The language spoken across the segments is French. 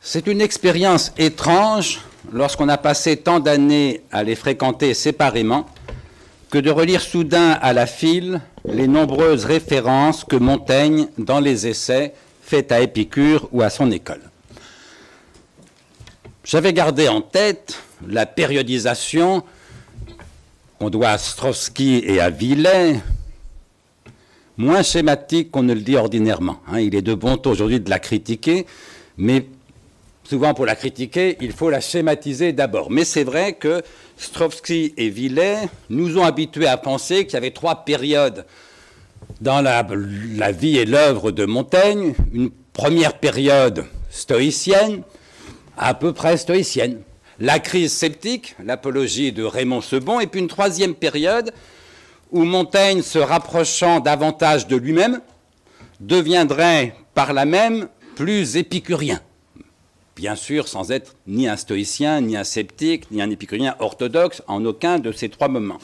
C'est une expérience étrange lorsqu'on a passé tant d'années à les fréquenter séparément que de relire soudain à la file les nombreuses références que Montaigne dans les essais faits à Épicure ou à son école. J'avais gardé en tête la périodisation qu'on doit à Strowski et à Villet, moins schématique qu'on ne le dit ordinairement. Hein. il est de bon ton aujourd'hui de la critiquer, mais souvent pour la critiquer, il faut la schématiser d'abord. Mais c'est vrai que Strowski et Villet nous ont habitués à penser qu'il y avait trois périodes dans la, vie et l'œuvre de Montaigne. Une première période stoïcienne, à peu près stoïcienne. La crise sceptique, l'apologie de Raymond Sebon, et puis une troisième période où Montaigne, se rapprochant davantage de lui-même, deviendrait par là même plus épicurien bien sûr sans être ni un stoïcien, ni un sceptique, ni un épicurien orthodoxe, en aucun de ces trois moments.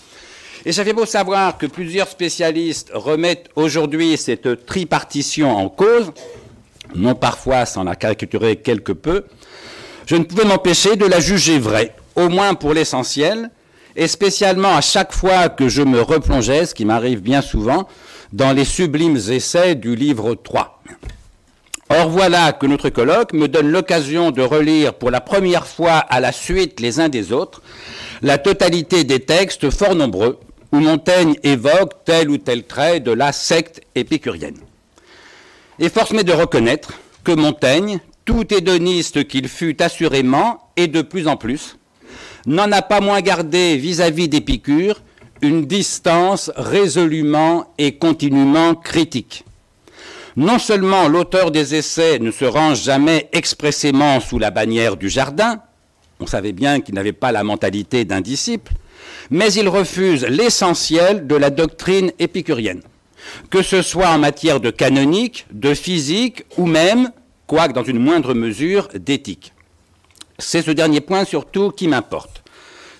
Et j'avais beau savoir que plusieurs spécialistes remettent aujourd'hui cette tripartition en cause, non parfois sans la caricaturer quelque peu, je ne pouvais m'empêcher de la juger vraie, au moins pour l'essentiel, et spécialement à chaque fois que je me replongeais, ce qui m'arrive bien souvent, dans les sublimes essais du livre 3. Or voilà que notre colloque me donne l'occasion de relire pour la première fois à la suite les uns des autres la totalité des textes fort nombreux où Montaigne évoque tel ou tel trait de la secte épicurienne. Et force m'est de reconnaître que Montaigne, tout hédoniste qu'il fut assurément, et de plus en plus, n'en a pas moins gardé vis-à-vis d'Épicure une distance résolument et continuellement critique. Non seulement l'auteur des essais ne se range jamais expressément sous la bannière du jardin, on savait bien qu'il n'avait pas la mentalité d'un disciple, mais il refuse l'essentiel de la doctrine épicurienne, que ce soit en matière de canonique, de physique ou même, quoique dans une moindre mesure, d'éthique. C'est ce dernier point surtout qui m'importe.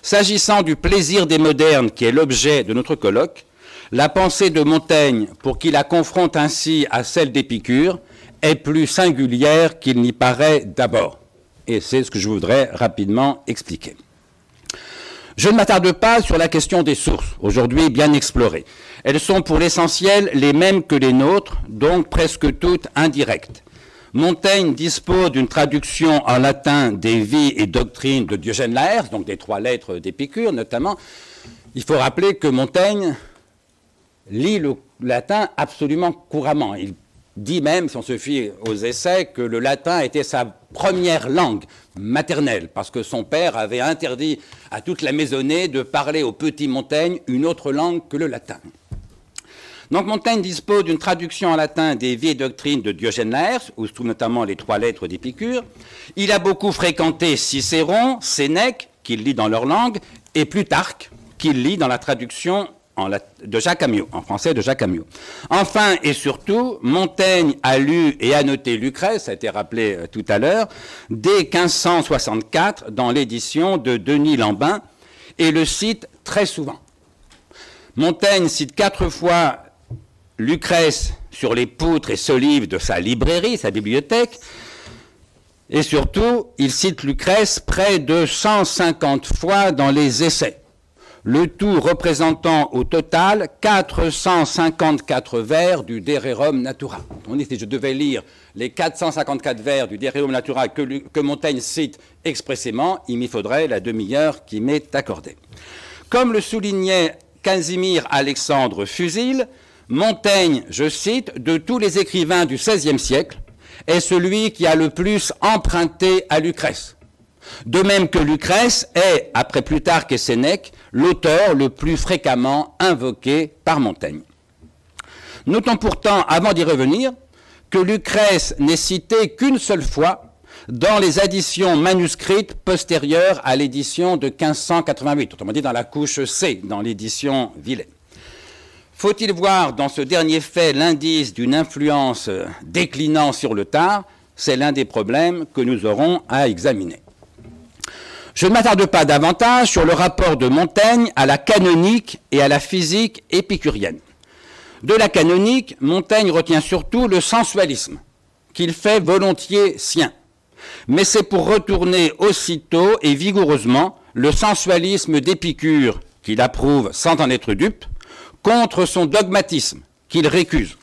S'agissant du plaisir des modernes qui est l'objet de notre colloque, la pensée de Montaigne, pour qu'il la confronte ainsi à celle d'Épicure, est plus singulière qu'il n'y paraît d'abord. Et c'est ce que je voudrais rapidement expliquer. Je ne m'attarde pas sur la question des sources, aujourd'hui bien explorées. Elles sont pour l'essentiel les mêmes que les nôtres, donc presque toutes indirectes. Montaigne dispose d'une traduction en latin des vies et doctrines de Diogène Laërce, donc des trois lettres d'Épicure notamment. Il faut rappeler que Montaigne lit le latin absolument couramment. Il dit même, si on se fie aux essais, que le latin était sa première langue maternelle, parce que son père avait interdit à toute la maisonnée de parler au petit Montaigne une autre langue que le latin. Donc Montaigne dispose d'une traduction en latin des vieilles doctrines de Diogène Laërce, où notamment les trois lettres d'Épicure. Il a beaucoup fréquenté Cicéron, Sénèque, qu'il lit dans leur langue, et Plutarque, qu'il lit dans la traduction de Jacques Amiot, en français de Jacques Amiot. Enfin et surtout, Montaigne a lu et a noté Lucrèce, ça a été rappelé euh, tout à l'heure, dès 1564 dans l'édition de Denis Lambin et le cite très souvent. Montaigne cite quatre fois Lucrèce sur les poutres et solives de sa librairie, sa bibliothèque, et surtout, il cite Lucrèce près de 150 fois dans les essais le tout représentant au total 454 vers du De Rerum Natura. On dit, si je devais lire les 454 vers du De Rerum Natura que, que Montaigne cite expressément, il m'y faudrait la demi-heure qui m'est accordée. Comme le soulignait Casimir Alexandre Fusil, Montaigne, je cite, de tous les écrivains du XVIe siècle, est celui qui a le plus emprunté à Lucrèce. De même que Lucrèce est, après Plutarque et Sénèque, l'auteur le plus fréquemment invoqué par Montaigne. Notons pourtant, avant d'y revenir, que Lucrèce n'est cité qu'une seule fois dans les additions manuscrites postérieures à l'édition de 1588, autrement dit dans la couche C, dans l'édition Villet. Faut-il voir dans ce dernier fait l'indice d'une influence déclinant sur le tard C'est l'un des problèmes que nous aurons à examiner. Je ne m'attarde pas davantage sur le rapport de Montaigne à la canonique et à la physique épicurienne. De la canonique, Montaigne retient surtout le sensualisme, qu'il fait volontiers sien. Mais c'est pour retourner aussitôt et vigoureusement le sensualisme d'Épicure, qu'il approuve sans en être dupe, contre son dogmatisme, qu'il récuse.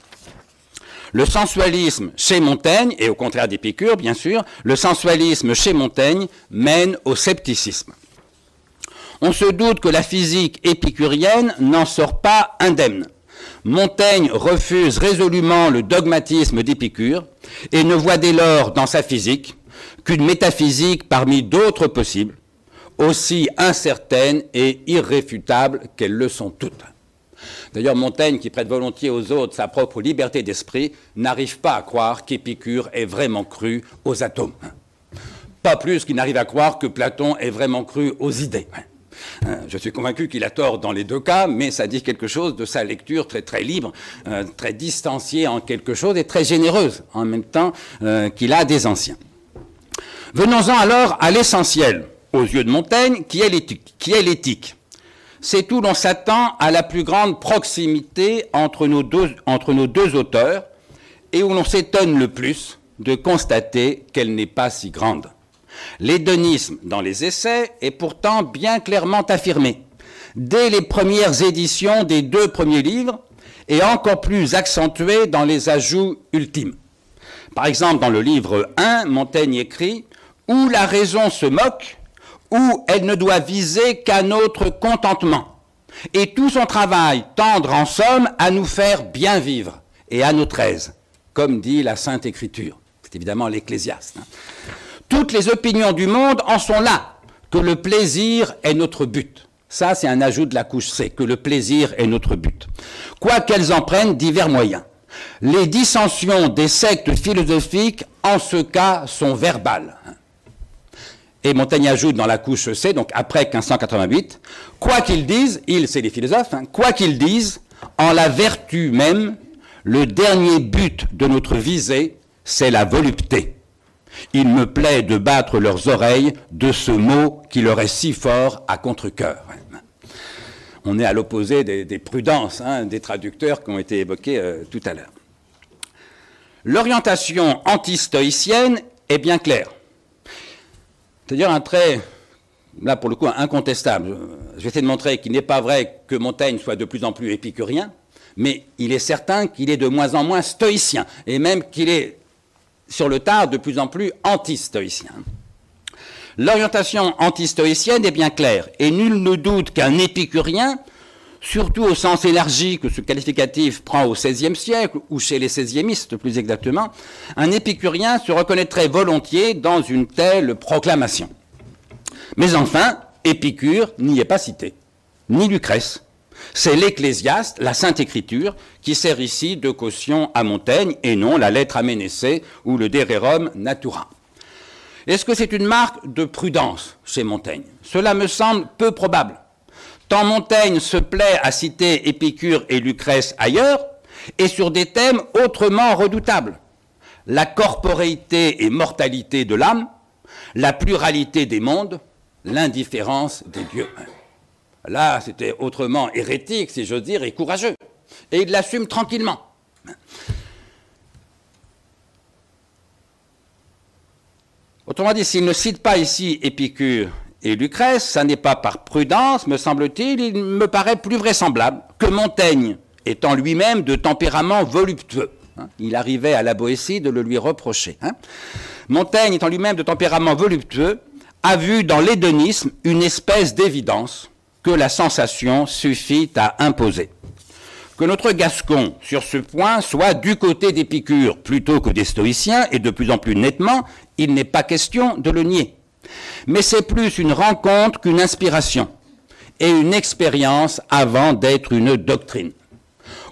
Le sensualisme chez Montaigne, et au contraire d'Épicure, bien sûr, le sensualisme chez Montaigne mène au scepticisme. On se doute que la physique épicurienne n'en sort pas indemne. Montaigne refuse résolument le dogmatisme d'Épicure et ne voit dès lors dans sa physique qu'une métaphysique parmi d'autres possibles, aussi incertaines et irréfutables qu'elles le sont toutes. D'ailleurs, Montaigne, qui prête volontiers aux autres sa propre liberté d'esprit, n'arrive pas à croire qu'Épicure ait vraiment cru aux atomes. Pas plus qu'il n'arrive à croire que Platon ait vraiment cru aux idées. Euh, je suis convaincu qu'il a tort dans les deux cas, mais ça dit quelque chose de sa lecture très très libre, euh, très distanciée en quelque chose et très généreuse en même temps euh, qu'il a des anciens. Venons-en alors à l'essentiel, aux yeux de Montaigne, qui est l'éthique. C'est où l'on s'attend à la plus grande proximité entre nos deux, entre nos deux auteurs et où l'on s'étonne le plus de constater qu'elle n'est pas si grande. L'hédonisme dans les essais est pourtant bien clairement affirmé. Dès les premières éditions des deux premiers livres, et encore plus accentué dans les ajouts ultimes. Par exemple, dans le livre 1, Montaigne écrit Où la raison se moque, où elle ne doit viser qu'à notre contentement. Et tout son travail tendre en somme à nous faire bien vivre et à notre aise, comme dit la Sainte Écriture. C'est évidemment l'Ecclésiaste. Hein. Toutes les opinions du monde en sont là, que le plaisir est notre but. Ça, c'est un ajout de la couche C, que le plaisir est notre but. Quoi qu'elles en prennent divers moyens. Les dissensions des sectes philosophiques, en ce cas, sont verbales. Et Montaigne ajoute dans la couche C, donc après 1588, quoi qu'ils disent, ils, c'est les philosophes, hein, quoi qu'ils disent, en la vertu même, le dernier but de notre visée, c'est la volupté. Il me plaît de battre leurs oreilles de ce mot qui leur est si fort à contre-coeur. On est à l'opposé des, prudences hein, des traducteurs qui ont été évoqués euh, tout à l'heure. L'orientation anti-stoïcienne est bien claire. C'est-à-dire un trait, là pour le coup incontestable. Je vais essayer de montrer qu'il n'est pas vrai que Montaigne soit de plus en plus épicurien, mais il est certain qu'il est de moins en moins stoïcien, et même qu'il est sur le tard de plus en plus anti-stoïcien. L'orientation anti-stoïcienne est bien claire, et nul ne doute qu'un épicurien, surtout au sens élargi que ce qualificatif prend au XVIe siècle, ou chez les seiziémistes plus exactement, un épicurien se reconnaîtrait volontiers dans une telle proclamation. Mais enfin, Épicure n'y est pas cité, ni Lucrèce, c'est l'Ecclésiaste, la Sainte Écriture, qui sert ici de caution à Montaigne et non la lettre à Ménécée ou le De Rerum Natura. Est-ce que c'est une marque de prudence chez Montaigne? Cela me semble peu probable. Tant Montaigne se plaît à citer Épicure et Lucrèce ailleurs, et sur des thèmes autrement redoutables. La corporéité et mortalité de l'âme, la pluralité des mondes, l'indifférence des dieux. Là, c'était autrement hérétique, si j'ose dire, et courageux. Et il l'assume tranquillement. Autrement dit, s'il ne cite pas ici Épicure et Lucrèce, ça n'est pas par prudence, me semble-t-il, il me paraît plus vraisemblable que Montaigne, étant lui-même de tempérament voluptueux, hein, il arrivait à la Boétie de le lui reprocher. Hein. Montaigne, étant lui-même de tempérament voluptueux, a vu dans l'hédonisme une espèce d'évidence que la sensation suffit à imposer. Que notre Gascon, sur ce point, soit du côté d'Épicure plutôt que des stoïciens, et de plus en plus nettement, il n'est pas question de le nier. Mais c'est plus une rencontre qu'une inspiration, et une expérience avant d'être une doctrine.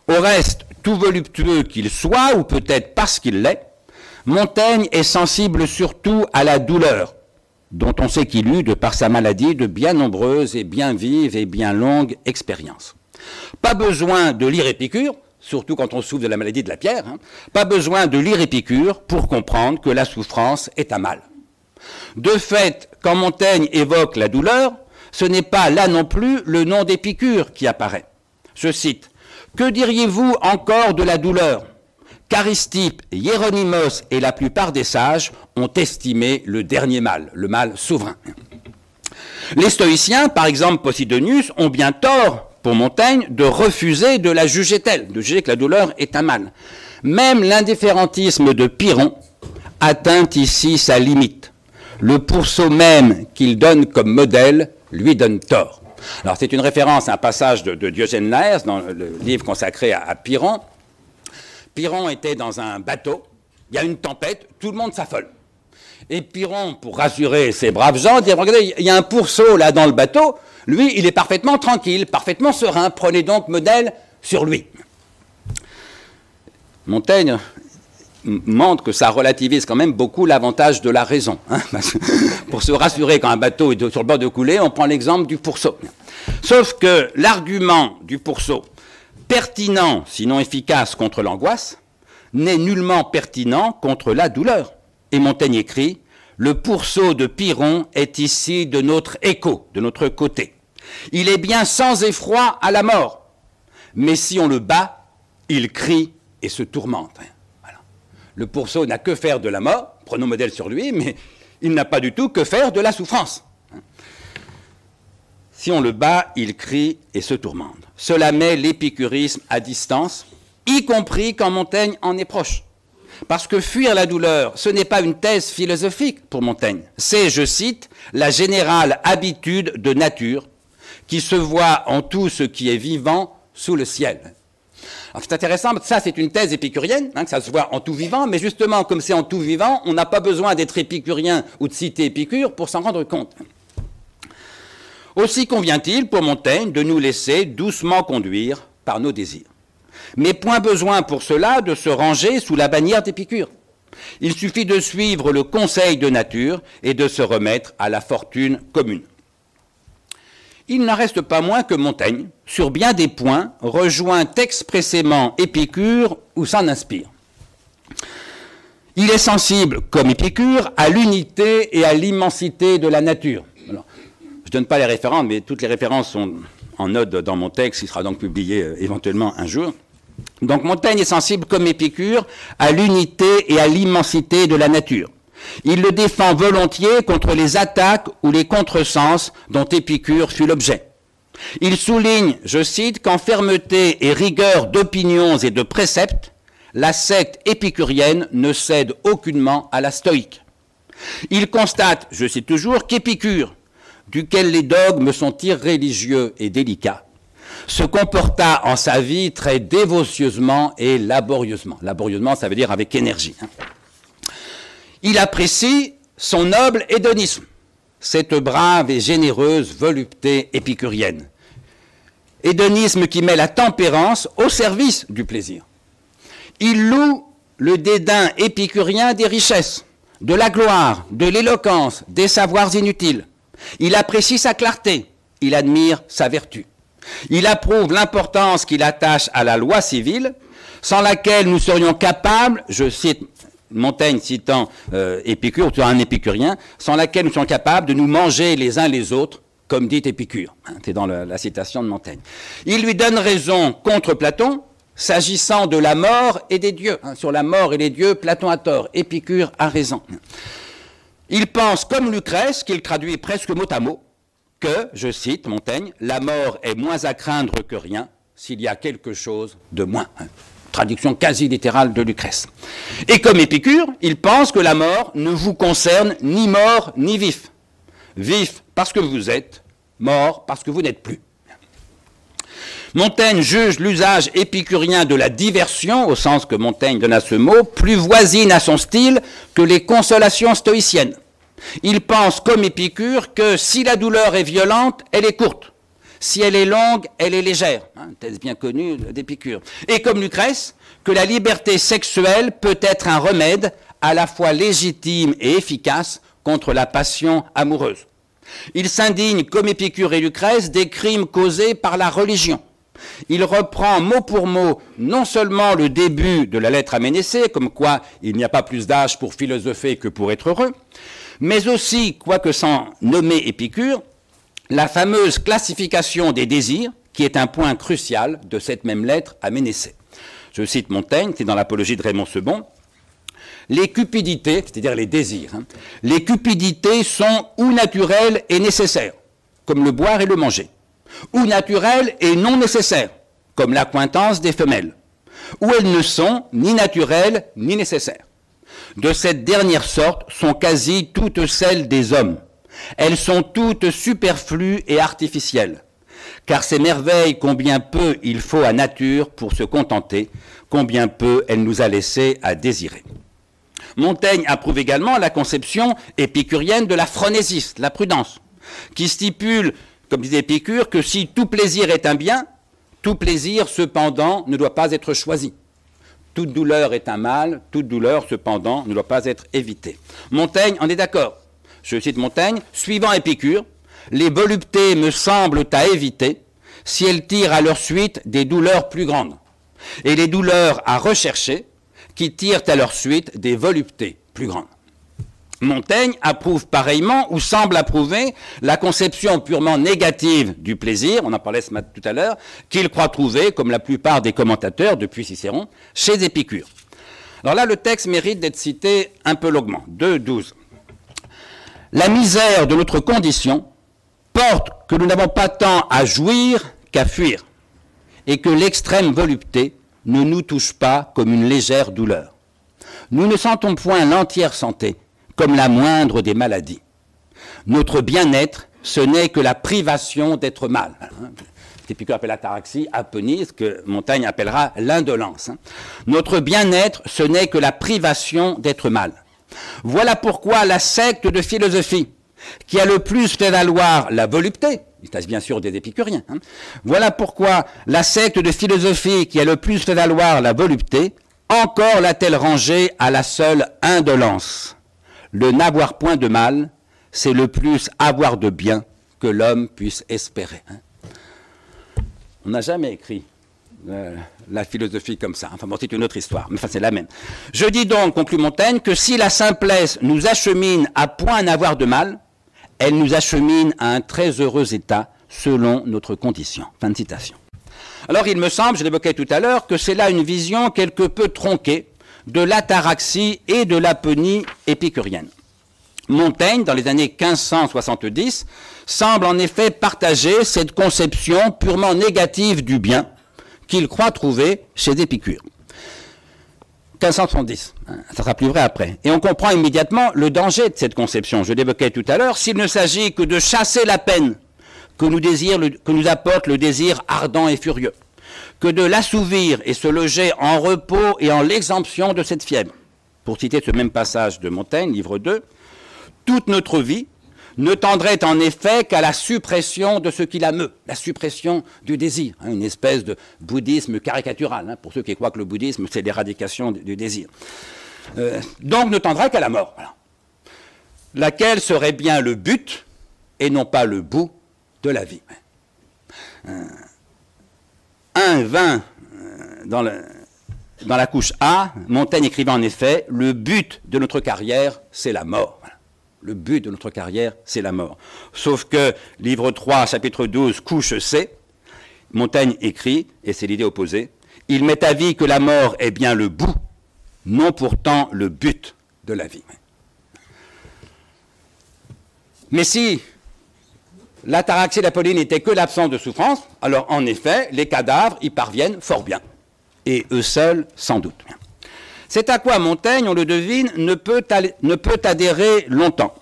Au reste, tout voluptueux qu'il soit, ou peut-être parce qu'il l'est, Montaigne est sensible surtout à la douleur, dont on sait qu'il eut, de par sa maladie, de bien nombreuses et bien vives et bien longues expériences. Pas besoin de lire Épicure, surtout quand on souffre de la maladie de la pierre, hein. pas besoin de lire Épicure pour comprendre que la souffrance est un mal. De fait, quand Montaigne évoque la douleur, ce n'est pas là non plus le nom d'Épicure qui apparaît. Je cite, Que diriez-vous encore de la douleur? qu'Aristippe, Hieronymus et la plupart des sages ont estimé le dernier mal, le mal souverain. Les stoïciens, par exemple Posidonius, ont bien tort, pour Montaigne, de refuser de la juger telle, de juger que la douleur est un mal. Même l'indifférentisme de Pyrrhon atteint ici sa limite. Le pourceau même qu'il donne comme modèle lui donne tort. Alors c'est une référence à un passage de, Diogène Laërce dans le livre consacré à, à Pyrrhon. Pyrrhon était dans un bateau, il y a une tempête, tout le monde s'affole. Et Pyrrhon, pour rassurer ces braves gens, dit Regardez, il y a un pourceau là dans le bateau. Lui, il est parfaitement tranquille, parfaitement serein. Prenez donc modèle sur lui. Montaigne montre que ça relativise quand même beaucoup l'avantage de la raison. Hein, pour se rassurer quand un bateau est sur le bord de couler, on prend l'exemple du pourceau. Sauf que l'argument du pourceau, pertinent sinon efficace contre l'angoisse, n'est nullement pertinent contre la douleur. Et Montaigne écrit Le pourceau de Pyrrhon est ici de notre écho, de notre côté. Il est bien sans effroi à la mort, mais si on le bat, il crie et se tourmente. Le pourceau n'a que faire de la mort, prenons modèle sur lui, mais il n'a pas du tout que faire de la souffrance. Si on le bat, il crie et se tourmente. Cela met l'épicurisme à distance, y compris quand Montaigne en est proche. Parce que fuir la douleur, ce n'est pas une thèse philosophique pour Montaigne. C'est, je cite, la générale habitude de nature qui se voit en tout ce qui est vivant sous le ciel. C'est intéressant, ça c'est une thèse épicurienne, hein, que ça se voit en tout vivant, mais justement, comme c'est en tout vivant, on n'a pas besoin d'être épicurien ou de citer Épicure pour s'en rendre compte. Aussi convient-il pour Montaigne de nous laisser doucement conduire par nos désirs. Mais point besoin pour cela de se ranger sous la bannière d'Épicure. Il suffit de suivre le conseil de nature et de se remettre à la fortune commune. Il n'en reste pas moins que Montaigne, sur bien des points, rejoint expressément Épicure ou s'en inspire. Il est sensible, comme Épicure, à l'unité et à l'immensité de la nature. je ne donne pas les références, mais toutes les références sont en note dans mon texte, il sera donc publié euh, éventuellement un jour. Donc Montaigne est sensible comme Épicure à l'unité et à l'immensité de la nature. Il le défend volontiers contre les attaques ou les contresens dont Épicure fut l'objet. Il souligne, je cite, qu'en fermeté et rigueur d'opinions et de préceptes, la secte épicurienne ne cède aucunement à la stoïque. Il constate, je cite toujours, qu'Épicure, duquel les dogmes sont irréligieux et délicats, se comporta en sa vie très dévotieusement et laborieusement. Laborieusement, ça veut dire avec énergie. Il apprécie son noble hédonisme, cette brave et généreuse volupté épicurienne. Hédonisme qui met la tempérance au service du plaisir. Il loue le dédain épicurien des richesses, de la gloire, de l'éloquence, des savoirs inutiles. Il apprécie sa clarté, il admire sa vertu. Il approuve l'importance qu'il attache à la loi civile, sans laquelle nous serions capables, je cite Montaigne citant euh, Épicure, es un épicurien, sans laquelle nous sommes capables de nous manger les uns les autres, comme dit Épicure. Hein, C'est dans la, citation de Montaigne. Il lui donne raison contre Platon, s'agissant de la mort et des dieux. Hein, sur la mort et les dieux, Platon a tort, Épicure a raison. Il pense, comme Lucrèce, qu'il traduit presque mot à mot, que, je cite Montaigne, la mort est moins à craindre que rien s'il y a quelque chose de moins. Traduction quasi littérale de Lucrèce. Et comme Épicure, il pense que la mort ne vous concerne ni mort ni vif. Vif parce que vous êtes, mort parce que vous n'êtes plus. Montaigne juge l'usage épicurien de la diversion, au sens que Montaigne donne à ce mot, plus voisine à son style que les consolations stoïciennes. Il pense, comme Épicure, que si la douleur est violente, elle est courte. Si elle est longue, elle est légère. Hein, thèse bien connue d'Épicure. Et comme Lucrèce, que la liberté sexuelle peut être un remède à la fois légitime et efficace contre la passion amoureuse. Il s'indigne, comme Épicure et Lucrèce, des crimes causés par la religion. Il reprend mot pour mot non seulement le début de la lettre à Ménécée, comme quoi il n'y a pas plus d'âge pour philosopher que pour être heureux, mais aussi, quoique sans nommer Épicure, la fameuse classification des désirs, qui est un point crucial de cette même lettre à Ménécée. Je cite Montaigne, c'est dans l'apologie de Raymond Sebon. Les cupidités, c'est-à-dire les désirs, hein, les cupidités sont ou naturelles et nécessaires, comme le boire et le manger, ou naturelles et non nécessaires, comme l'accointance des femelles, ou elles ne sont ni naturelles ni nécessaires. De cette dernière sorte sont quasi toutes celles des hommes. Elles sont toutes superflues et artificielles. Car ces merveilles, combien peu il faut à nature pour se contenter, combien peu elle nous a laissé à désirer. Montaigne approuve également la conception épicurienne de la phronésis, la prudence, qui stipule, comme disait Épicure, que si tout plaisir est un bien, tout plaisir cependant ne doit pas être choisi. Toute douleur est un mal, toute douleur cependant ne doit pas être évitée. Montaigne en est d'accord. Je cite Montaigne, suivant Épicure, les voluptés me semblent à éviter si elles tirent à leur suite des douleurs plus grandes, et les douleurs à rechercher qui tirent à leur suite des voluptés plus grandes. Montaigne approuve pareillement ou semble approuver la conception purement négative du plaisir, on en parlait ce matin tout à l'heure, qu'il croit trouver, comme la plupart des commentateurs depuis Cicéron, chez Épicure. Alors là, le texte mérite d'être cité un peu longuement. 2.12. La misère de notre condition porte que nous n'avons pas tant à jouir qu'à fuir, et que l'extrême volupté ne nous touche pas comme une légère douleur. Nous ne sentons point l'entière santé comme la moindre des maladies. Notre bien-être, ce n'est que la privation d'être mal. Épicure appelle la taraxie, aponie, ce que Montaigne appellera l'indolence. Notre bien-être, ce n'est que la privation d'être mal. Voilà pourquoi la secte de philosophie, qui a le plus fait valoir la volupté, il s'agit bien sûr des épicuriens. Hein. Voilà pourquoi la secte de philosophie qui a le plus fait valoir la volupté, encore l'a-t-elle rangée à la seule indolence. Le n'avoir point de mal, c'est le plus avoir de bien que l'homme puisse espérer. Hein. On n'a jamais écrit euh, la philosophie comme ça. Enfin bon, c'est une autre histoire, mais enfin c'est la même. Je dis donc, conclut Montaigne, que si la simplesse nous achemine à point n'avoir de mal, elle nous achemine à un très heureux état selon notre condition. Fin de citation. Alors il me semble, je l'évoquais tout à l'heure, que c'est là une vision quelque peu tronquée de l'ataraxie et de l'aponie épicurienne. Montaigne, dans les années 1570, semble en effet partager cette conception purement négative du bien qu'il croit trouver chez Épicure. 1570. Hein, ça sera plus vrai après. Et on comprend immédiatement le danger de cette conception. Je l'évoquais tout à l'heure. S'il ne s'agit que de chasser la peine que nous, désire, que nous apporte le désir ardent et furieux, que de l'assouvir et se loger en repos et en l'exemption de cette fièvre. Pour citer ce même passage de Montaigne, livre 2, toute notre vie, ne tendrait en effet qu'à la suppression de ce qui la meut, la suppression du désir, hein, une espèce de bouddhisme caricatural, hein, pour ceux qui croient que le bouddhisme c'est l'éradication du, désir. Euh, donc ne tendrait qu'à la mort, laquelle serait bien le but et non pas le bout de la vie. Euh, un vin euh, dans, dans la couche A, Montaigne écrivait en effet, le but de notre carrière, c'est la mort. Le but de notre carrière, c'est la mort. Sauf que, livre 3, chapitre 12, couche C, Montaigne écrit, et c'est l'idée opposée, il met à vie que la mort est bien le bout, non pourtant le but de la vie. Mais si l'ataraxie d'Apolline n'était que l'absence de souffrance, alors en effet, les cadavres y parviennent fort bien. Et eux seuls, sans doute. C'est à quoi Montaigne, on le devine, ne peut, adhérer longtemps.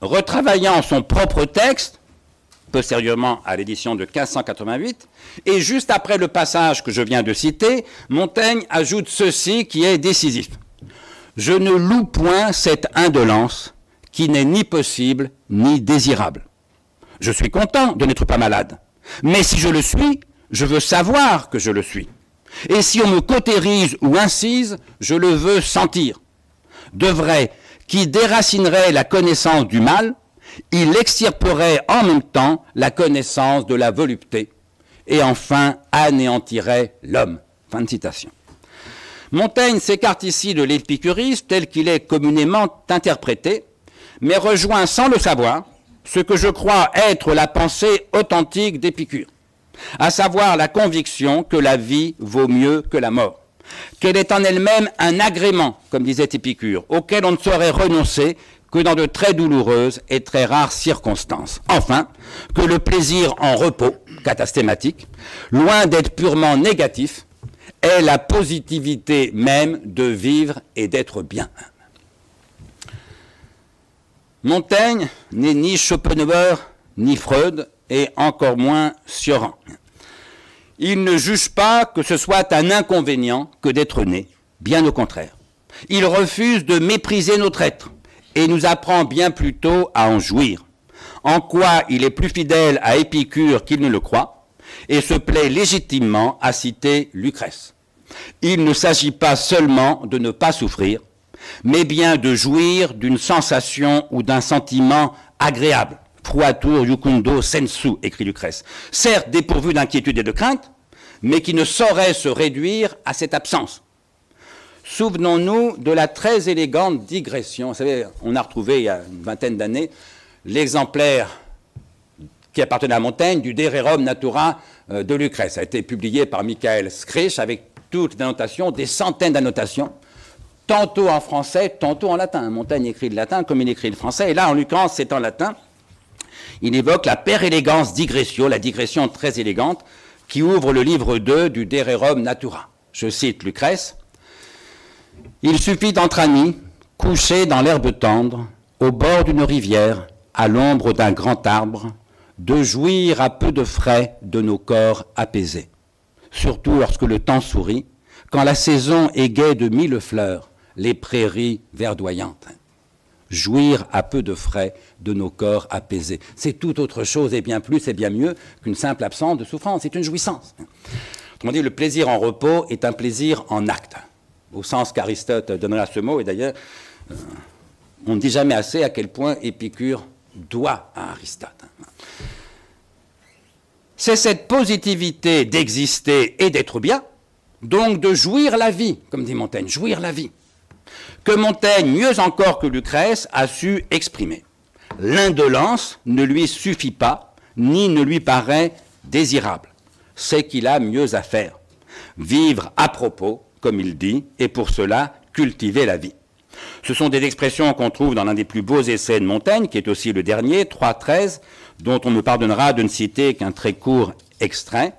Retravaillant son propre texte, postérieurement à l'édition de 1588, et juste après le passage que je viens de citer, Montaigne ajoute ceci qui est décisif. Je ne loue point cette indolence qui n'est ni possible ni désirable. Je suis content de n'être pas malade, mais si je le suis, je veux savoir que je le suis. Et si on me cautérise ou incise, je le veux sentir. De vrai, qui déracinerait la connaissance du mal, il extirperait en même temps la connaissance de la volupté, et enfin anéantirait l'homme. Fin de citation. Montaigne s'écarte ici de l'épicurisme tel qu'il est communément interprété, mais rejoint sans le savoir ce que je crois être la pensée authentique d'Épicure à savoir la conviction que la vie vaut mieux que la mort. qu'elle est en elle-même un agrément, comme disait Épicure, auquel on ne saurait renoncer que dans de très douloureuses et très rares circonstances. Enfin, que le plaisir en repos, catastématique, loin d'être purement négatif, est la positivité même de vivre et d'être bien. Montaigne n'est ni Schopenhauer, ni Freud, et encore moins Sioran. Il ne juge pas que ce soit un inconvénient que d'être né, bien au contraire. Il refuse de mépriser notre être et nous apprend bien plutôt à en jouir. En quoi il est plus fidèle à Épicure qu'il ne le croit, et se plaît légitimement à citer Lucrèce. Il ne s'agit pas seulement de ne pas souffrir, mais bien de jouir d'une sensation ou d'un sentiment agréable. Fruatur jucundo sensu, écrit Lucrèce. Certes dépourvu d'inquiétude et de crainte, mais qui ne saurait se réduire à cette absence. Souvenons-nous de la très élégante digression. Vous savez, on a retrouvé il y a une vingtaine d'années l'exemplaire qui appartenait à Montaigne du De Rerum Natura euh, de Lucrèce. Ça a été publié par Michael Scrich avec toutes les annotations, des centaines d'annotations, tantôt en français, tantôt en latin. Montaigne écrit le latin comme il écrit le français, et là, en l'occurrence, c'est en latin. Il évoque la per élégance digressio, la digression très élégante, qui ouvre le livre 2 du De Rerum Natura. Je cite Lucrèce. Il suffit d'entre amis, couchés dans l'herbe tendre, au bord d'une rivière, à l'ombre d'un grand arbre, de jouir à peu de frais de nos corps apaisés. Surtout lorsque le temps sourit, quand la saison est gaie de mille fleurs, les prairies verdoyantes. Jouir à peu de frais de nos corps apaisés. C'est tout autre chose et bien plus et bien mieux qu'une simple absence de souffrance. C'est une jouissance. Autrement dit, le plaisir en repos est un plaisir en acte, au sens qu'Aristote donnera ce mot. Et d'ailleurs, euh, on ne dit jamais assez à quel point Épicure doit à Aristote. C'est cette positivité d'exister et d'être bien, donc de jouir la vie, comme dit Montaigne, jouir la vie, que Montaigne, mieux encore que Lucrèce, a su exprimer. L'indolence ne lui suffit pas, ni ne lui paraît désirable. C'est qu'il a mieux à faire. Vivre à propos, comme il dit, et pour cela cultiver la vie. Ce sont des expressions qu'on trouve dans l'un des plus beaux essais de Montaigne, qui est aussi le dernier, 3.13, dont on me pardonnera de ne citer qu'un très court extrait.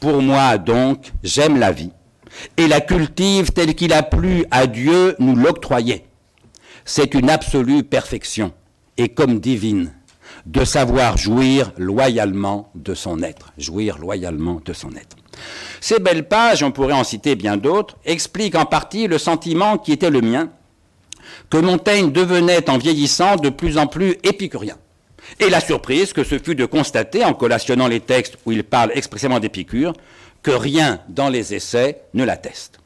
Pour moi, donc, j'aime la vie, et la cultive telle qu'il a plu à Dieu nous l'octroyer. C'est une absolue perfection, et comme divine, de savoir jouir loyalement de son être, jouir loyalement de son être. Ces belles pages, on pourrait en citer bien d'autres, expliquent en partie le sentiment qui était le mien, que Montaigne devenait en vieillissant de plus en plus épicurien. Et la surprise que ce fut de constater, en collationnant les textes où il parle expressément d'Épicure, rien dans les essais ne l'atteste.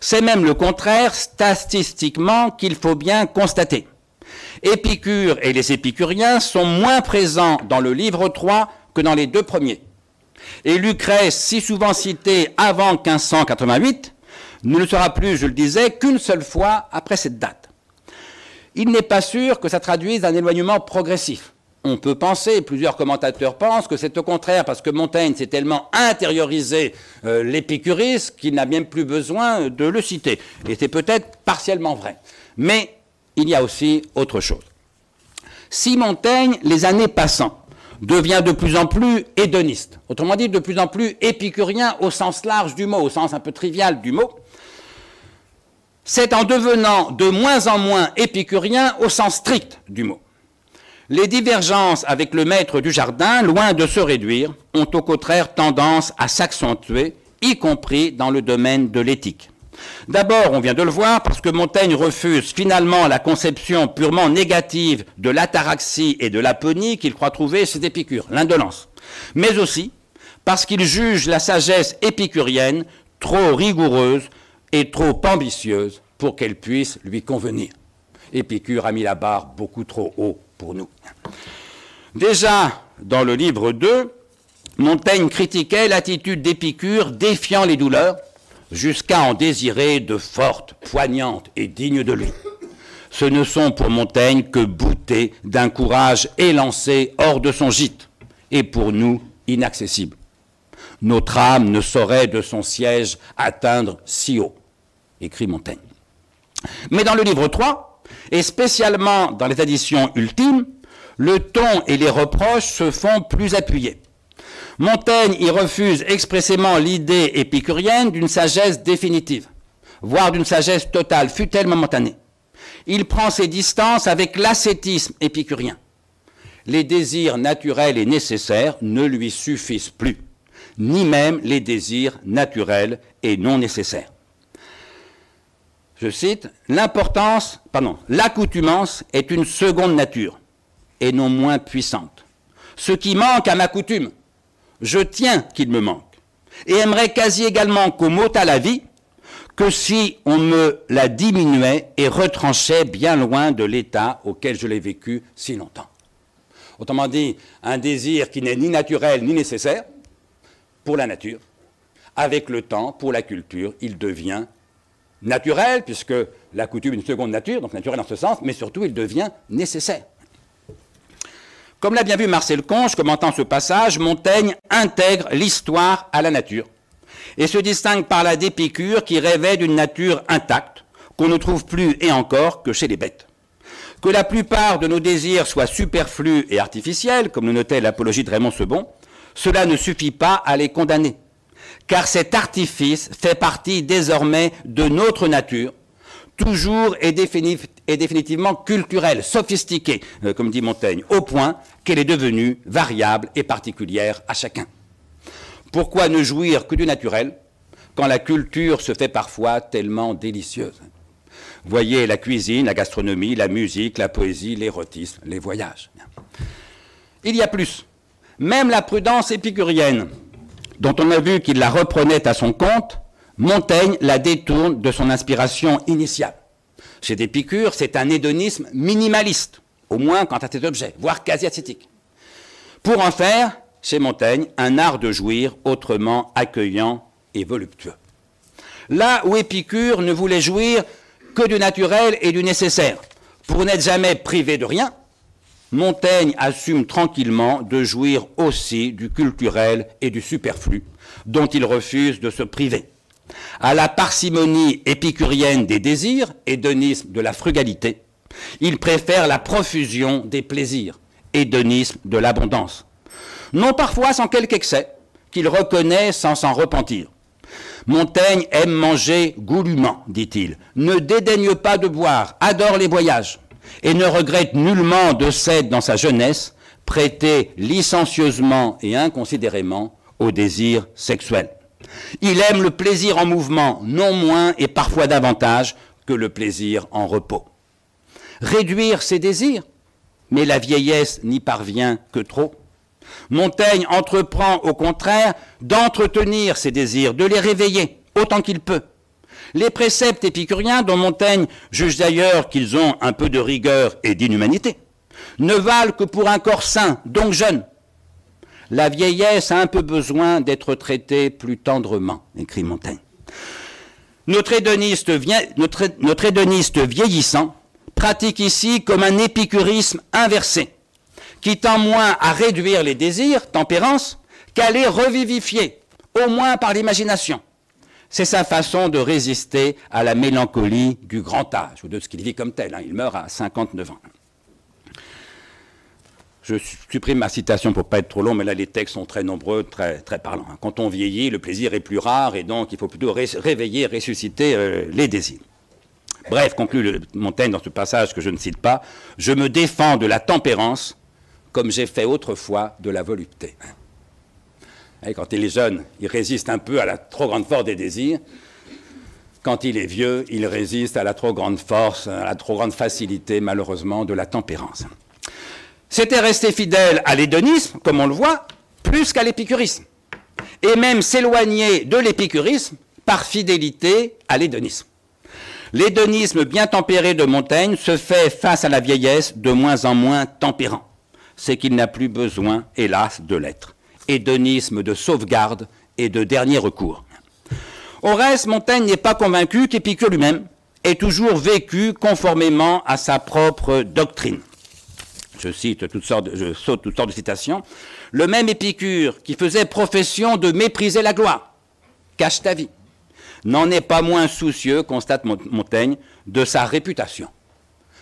C'est même le contraire statistiquement qu'il faut bien constater. Épicure et les épicuriens sont moins présents dans le livre 3 que dans les deux premiers. Et Lucrèce, si souvent cité avant 1588, ne le sera plus, je le disais, qu'une seule fois après cette date. Il n'est pas sûr que ça traduise un éloignement progressif on peut penser, plusieurs commentateurs pensent que c'est au contraire parce que Montaigne s'est tellement intériorisé euh, l'épicurisme qu'il n'a même plus besoin de le citer. Et c'est peut-être partiellement vrai. Mais il y a aussi autre chose. Si Montaigne, les années passant, devient de plus en plus hédoniste, autrement dit de plus en plus épicurien au sens large du mot, au sens un peu trivial du mot, c'est en devenant de moins en moins épicurien au sens strict du mot. Les divergences avec le maître du jardin, loin de se réduire, ont au contraire tendance à s'accentuer, y compris dans le domaine de l'éthique. D'abord, on vient de le voir, parce que Montaigne refuse finalement la conception purement négative de l'ataraxie et de l'aponie qu'il croit trouver chez Épicure, l'indolence. Mais aussi parce qu'il juge la sagesse épicurienne trop rigoureuse et trop ambitieuse pour qu'elle puisse lui convenir. Épicure a mis la barre beaucoup trop haut pour nous. Déjà, dans le livre 2, Montaigne critiquait l'attitude d'Épicure défiant les douleurs, jusqu'à en désirer de fortes, poignantes et dignes de lui. Ce ne sont pour Montaigne que boutés d'un courage élancé hors de son gîte, et pour nous inaccessible. Notre âme ne saurait de son siège atteindre si haut, écrit Montaigne. Mais dans le livre 3, et spécialement dans les éditions ultimes, le ton et les reproches se font plus appuyés. Montaigne y refuse expressément l'idée épicurienne d'une sagesse définitive, voire d'une sagesse totale, fut-elle momentanée. Il prend ses distances avec l'ascétisme épicurien. Les désirs naturels et nécessaires ne lui suffisent plus, ni même les désirs naturels et non nécessaires. Je cite, l'importance, pardon, l'accoutumance est une seconde nature et non moins puissante. Ce qui manque à ma coutume, je tiens qu'il me manque. Et aimerais quasi également qu'au mot à la vie, que si on me la diminuait et retranchait bien loin de l'état auquel je l'ai vécu si longtemps. Autrement dit, un désir qui n'est ni naturel ni nécessaire pour la nature. Avec le temps, pour la culture, il devient naturel, puisque la coutume est une seconde nature, donc naturel en ce sens, mais surtout il devient nécessaire. Comme l'a bien vu Marcel Conche, commentant ce passage, Montaigne intègre l'histoire à la nature et se distingue par la d'Épicure qui rêvait d'une nature intacte, qu'on ne trouve plus et encore que chez les bêtes. Que la plupart de nos désirs soient superflus et artificiels, comme le notait l'apologie de Raymond Sebon, cela ne suffit pas à les condamner, car cet artifice fait partie désormais de notre nature, toujours et, définitivement culturelle, sophistiquée, euh, comme dit Montaigne, au point qu'elle est devenue variable et particulière à chacun. Pourquoi ne jouir que du naturel quand la culture se fait parfois tellement délicieuse? Voyez la cuisine, la gastronomie, la musique, la poésie, l'érotisme, les voyages. Il y a plus. Même la prudence épicurienne, dont on a vu qu'il la reprenait à son compte, Montaigne la détourne de son inspiration initiale. Chez Épicure, c'est un hédonisme minimaliste, au moins quant à ses objets, voire quasi ascétique. Pour en faire, chez Montaigne, un art de jouir autrement accueillant et voluptueux. Là où Épicure ne voulait jouir que du naturel et du nécessaire, pour n'être jamais privé de rien, Montaigne assume tranquillement de jouir aussi du culturel et du superflu, dont il refuse de se priver à la parcimonie épicurienne des désirs, hédonisme de la frugalité, il préfère la profusion des plaisirs, hédonisme de l'abondance. Non parfois sans quelque excès, qu'il reconnaît sans s'en repentir. Montaigne aime manger goulûment, dit-il, ne dédaigne pas de boire, adore les voyages, et ne regrette nullement de cède dans sa jeunesse, prêter licencieusement et inconsidérément au désir sexuel. Il aime le plaisir en mouvement, non moins et parfois davantage que le plaisir en repos. Réduire ses désirs, mais la vieillesse n'y parvient que trop. Montaigne entreprend au contraire d'entretenir ses désirs, de les réveiller autant qu'il peut. Les préceptes épicuriens, dont Montaigne juge d'ailleurs qu'ils ont un peu de rigueur et d'inhumanité, ne valent que pour un corps sain, donc jeune, la vieillesse a un peu besoin d'être traitée plus tendrement, écrit Montaigne. Notre hédoniste, vieillissant pratique ici comme un épicurisme inversé, qui tend moins à réduire les désirs, tempérance, qu'à les revivifier, au moins par l'imagination. C'est sa façon de résister à la mélancolie du grand âge, ou de ce qu'il vit comme tel. Hein. Il meurt à 59 ans. Je supprime ma citation pour pas être trop long, mais là les textes sont très nombreux, très, parlants. Quand on vieillit, le plaisir est plus rare et donc il faut plutôt réveiller, ressusciter euh, les désirs. Bref, conclut Montaigne dans ce passage que je ne cite pas, je me défends de la tempérance comme j'ai fait autrefois de la volupté. Et quand il est jeune, il résiste un peu à la trop grande force des désirs. Quand il est vieux, il résiste à la trop grande force, à la trop grande facilité, malheureusement, de la tempérance. C'était rester fidèle à l'hédonisme, comme on le voit, plus qu'à l'épicurisme. Et même s'éloigner de l'épicurisme par fidélité à l'hédonisme. L'hédonisme bien tempéré de Montaigne se fait face à la vieillesse de moins en moins tempérant. C'est qu'il n'a plus besoin, hélas, de l'être. Hédonisme de sauvegarde et de dernier recours. Au reste, Montaigne n'est pas convaincu qu'Épicure lui-même ait toujours vécu conformément à sa propre doctrine. je cite toutes sortes, je saute toutes sortes de citations, le même Épicure qui faisait profession de mépriser la gloire, cache ta vie, n'en est pas moins soucieux, constate Montaigne, de sa réputation,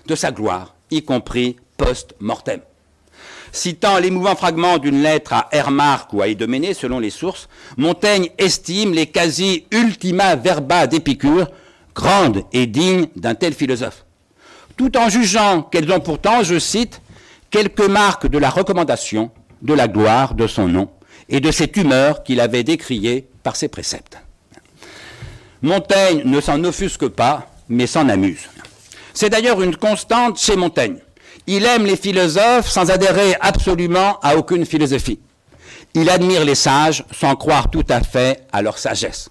de sa gloire, y compris post-mortem. Citant l'émouvant fragment d'une lettre à Hermarc ou à Idoménée, selon les sources, Montaigne estime les quasi ultima verba d'Épicure grandes et dignes d'un tel philosophe, tout en jugeant qu'elles ont pourtant, je cite, quelques marques de la recommandation, de la gloire de son nom et de cette humeur qu'il avait décriée par ses préceptes. Montaigne ne s'en offusque pas, mais s'en amuse. C'est d'ailleurs une constante chez Montaigne. Il aime les philosophes sans adhérer absolument à aucune philosophie. Il admire les sages sans croire tout à fait à leur sagesse.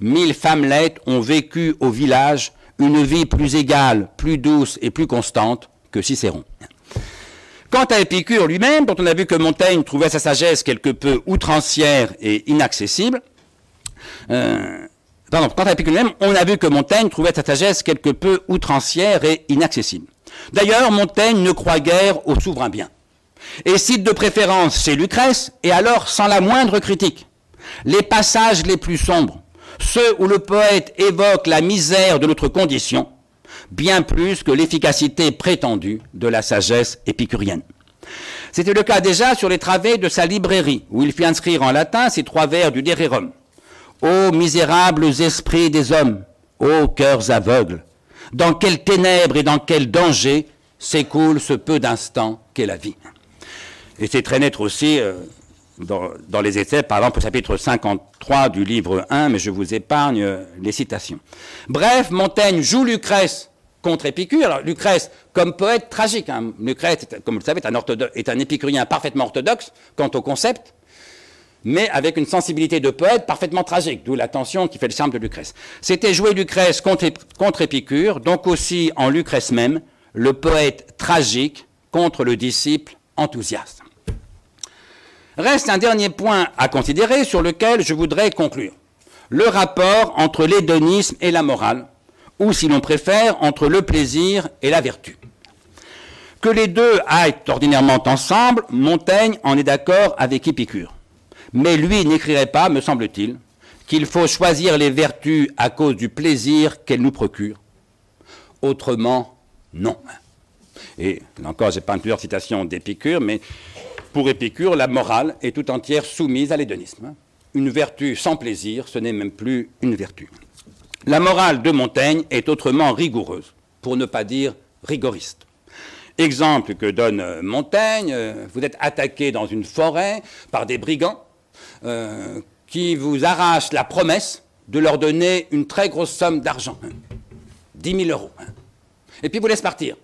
Mille femmelettes ont vécu au village une vie plus égale, plus douce et plus constante que Cicéron. Quant à Épicure lui-même, dont on a vu que Montaigne trouvait sa sagesse quelque peu outrancière et inaccessible, euh, pardon, quant à Épicure lui-même, on a vu que Montaigne trouvait sa sagesse quelque peu outrancière et inaccessible. D'ailleurs, Montaigne ne croit guère au souverain bien, et cite de préférence chez Lucrèce, et alors sans la moindre critique, les passages les plus sombres, ceux où le poète évoque la misère de notre condition, bien plus que l'efficacité prétendue de la sagesse épicurienne. C'était le cas déjà sur les travées de sa librairie, où il fit inscrire en latin ces trois vers du Dererum. Ô misérables esprits des hommes, ô cœurs aveugles, dans quelles ténèbres et dans quel danger s'écoule ce peu d'instant qu'est la vie. Et c'est très net aussi euh, dans, les essais, par exemple au chapitre 53 du livre 1, mais je vous épargne euh, les citations. Bref, Montaigne joue Lucrèce contre Épicure. Alors, Lucrèce, comme poète tragique, hein. Lucrèce, comme vous le savez, est un épicurien parfaitement orthodoxe quant au concept, mais avec une sensibilité de poète parfaitement tragique, d'où la tension qui fait le charme de Lucrèce. C'était jouer Lucrèce contre, contre Épicure, donc aussi en Lucrèce même, le poète tragique contre le disciple enthousiaste. Reste un dernier point à considérer sur lequel je voudrais conclure. Le rapport entre l'hédonisme et la morale, ou si l'on préfère, entre le plaisir et la vertu. Que les deux aillent ordinairement ensemble, Montaigne en est d'accord avec Épicure. Mais lui n'écrirait pas, me semble-t-il, qu'il faut choisir les vertus à cause du plaisir qu'elles nous procurent. Autrement, non. Et là encore, j'ai pas plusieurs citations d'Épicure, mais pour Épicure, la morale est tout entière soumise à l'hédonisme. Une vertu sans plaisir, ce n'est même plus une vertu. La morale de Montaigne est autrement rigoureuse, pour ne pas dire rigoriste. Exemple que donne Montaigne, euh, vous êtes attaqué dans une forêt par des brigands euh, qui vous arrachent la promesse de leur donner une très grosse somme d'argent, 10 000 euros. Et puis vous laissent partir.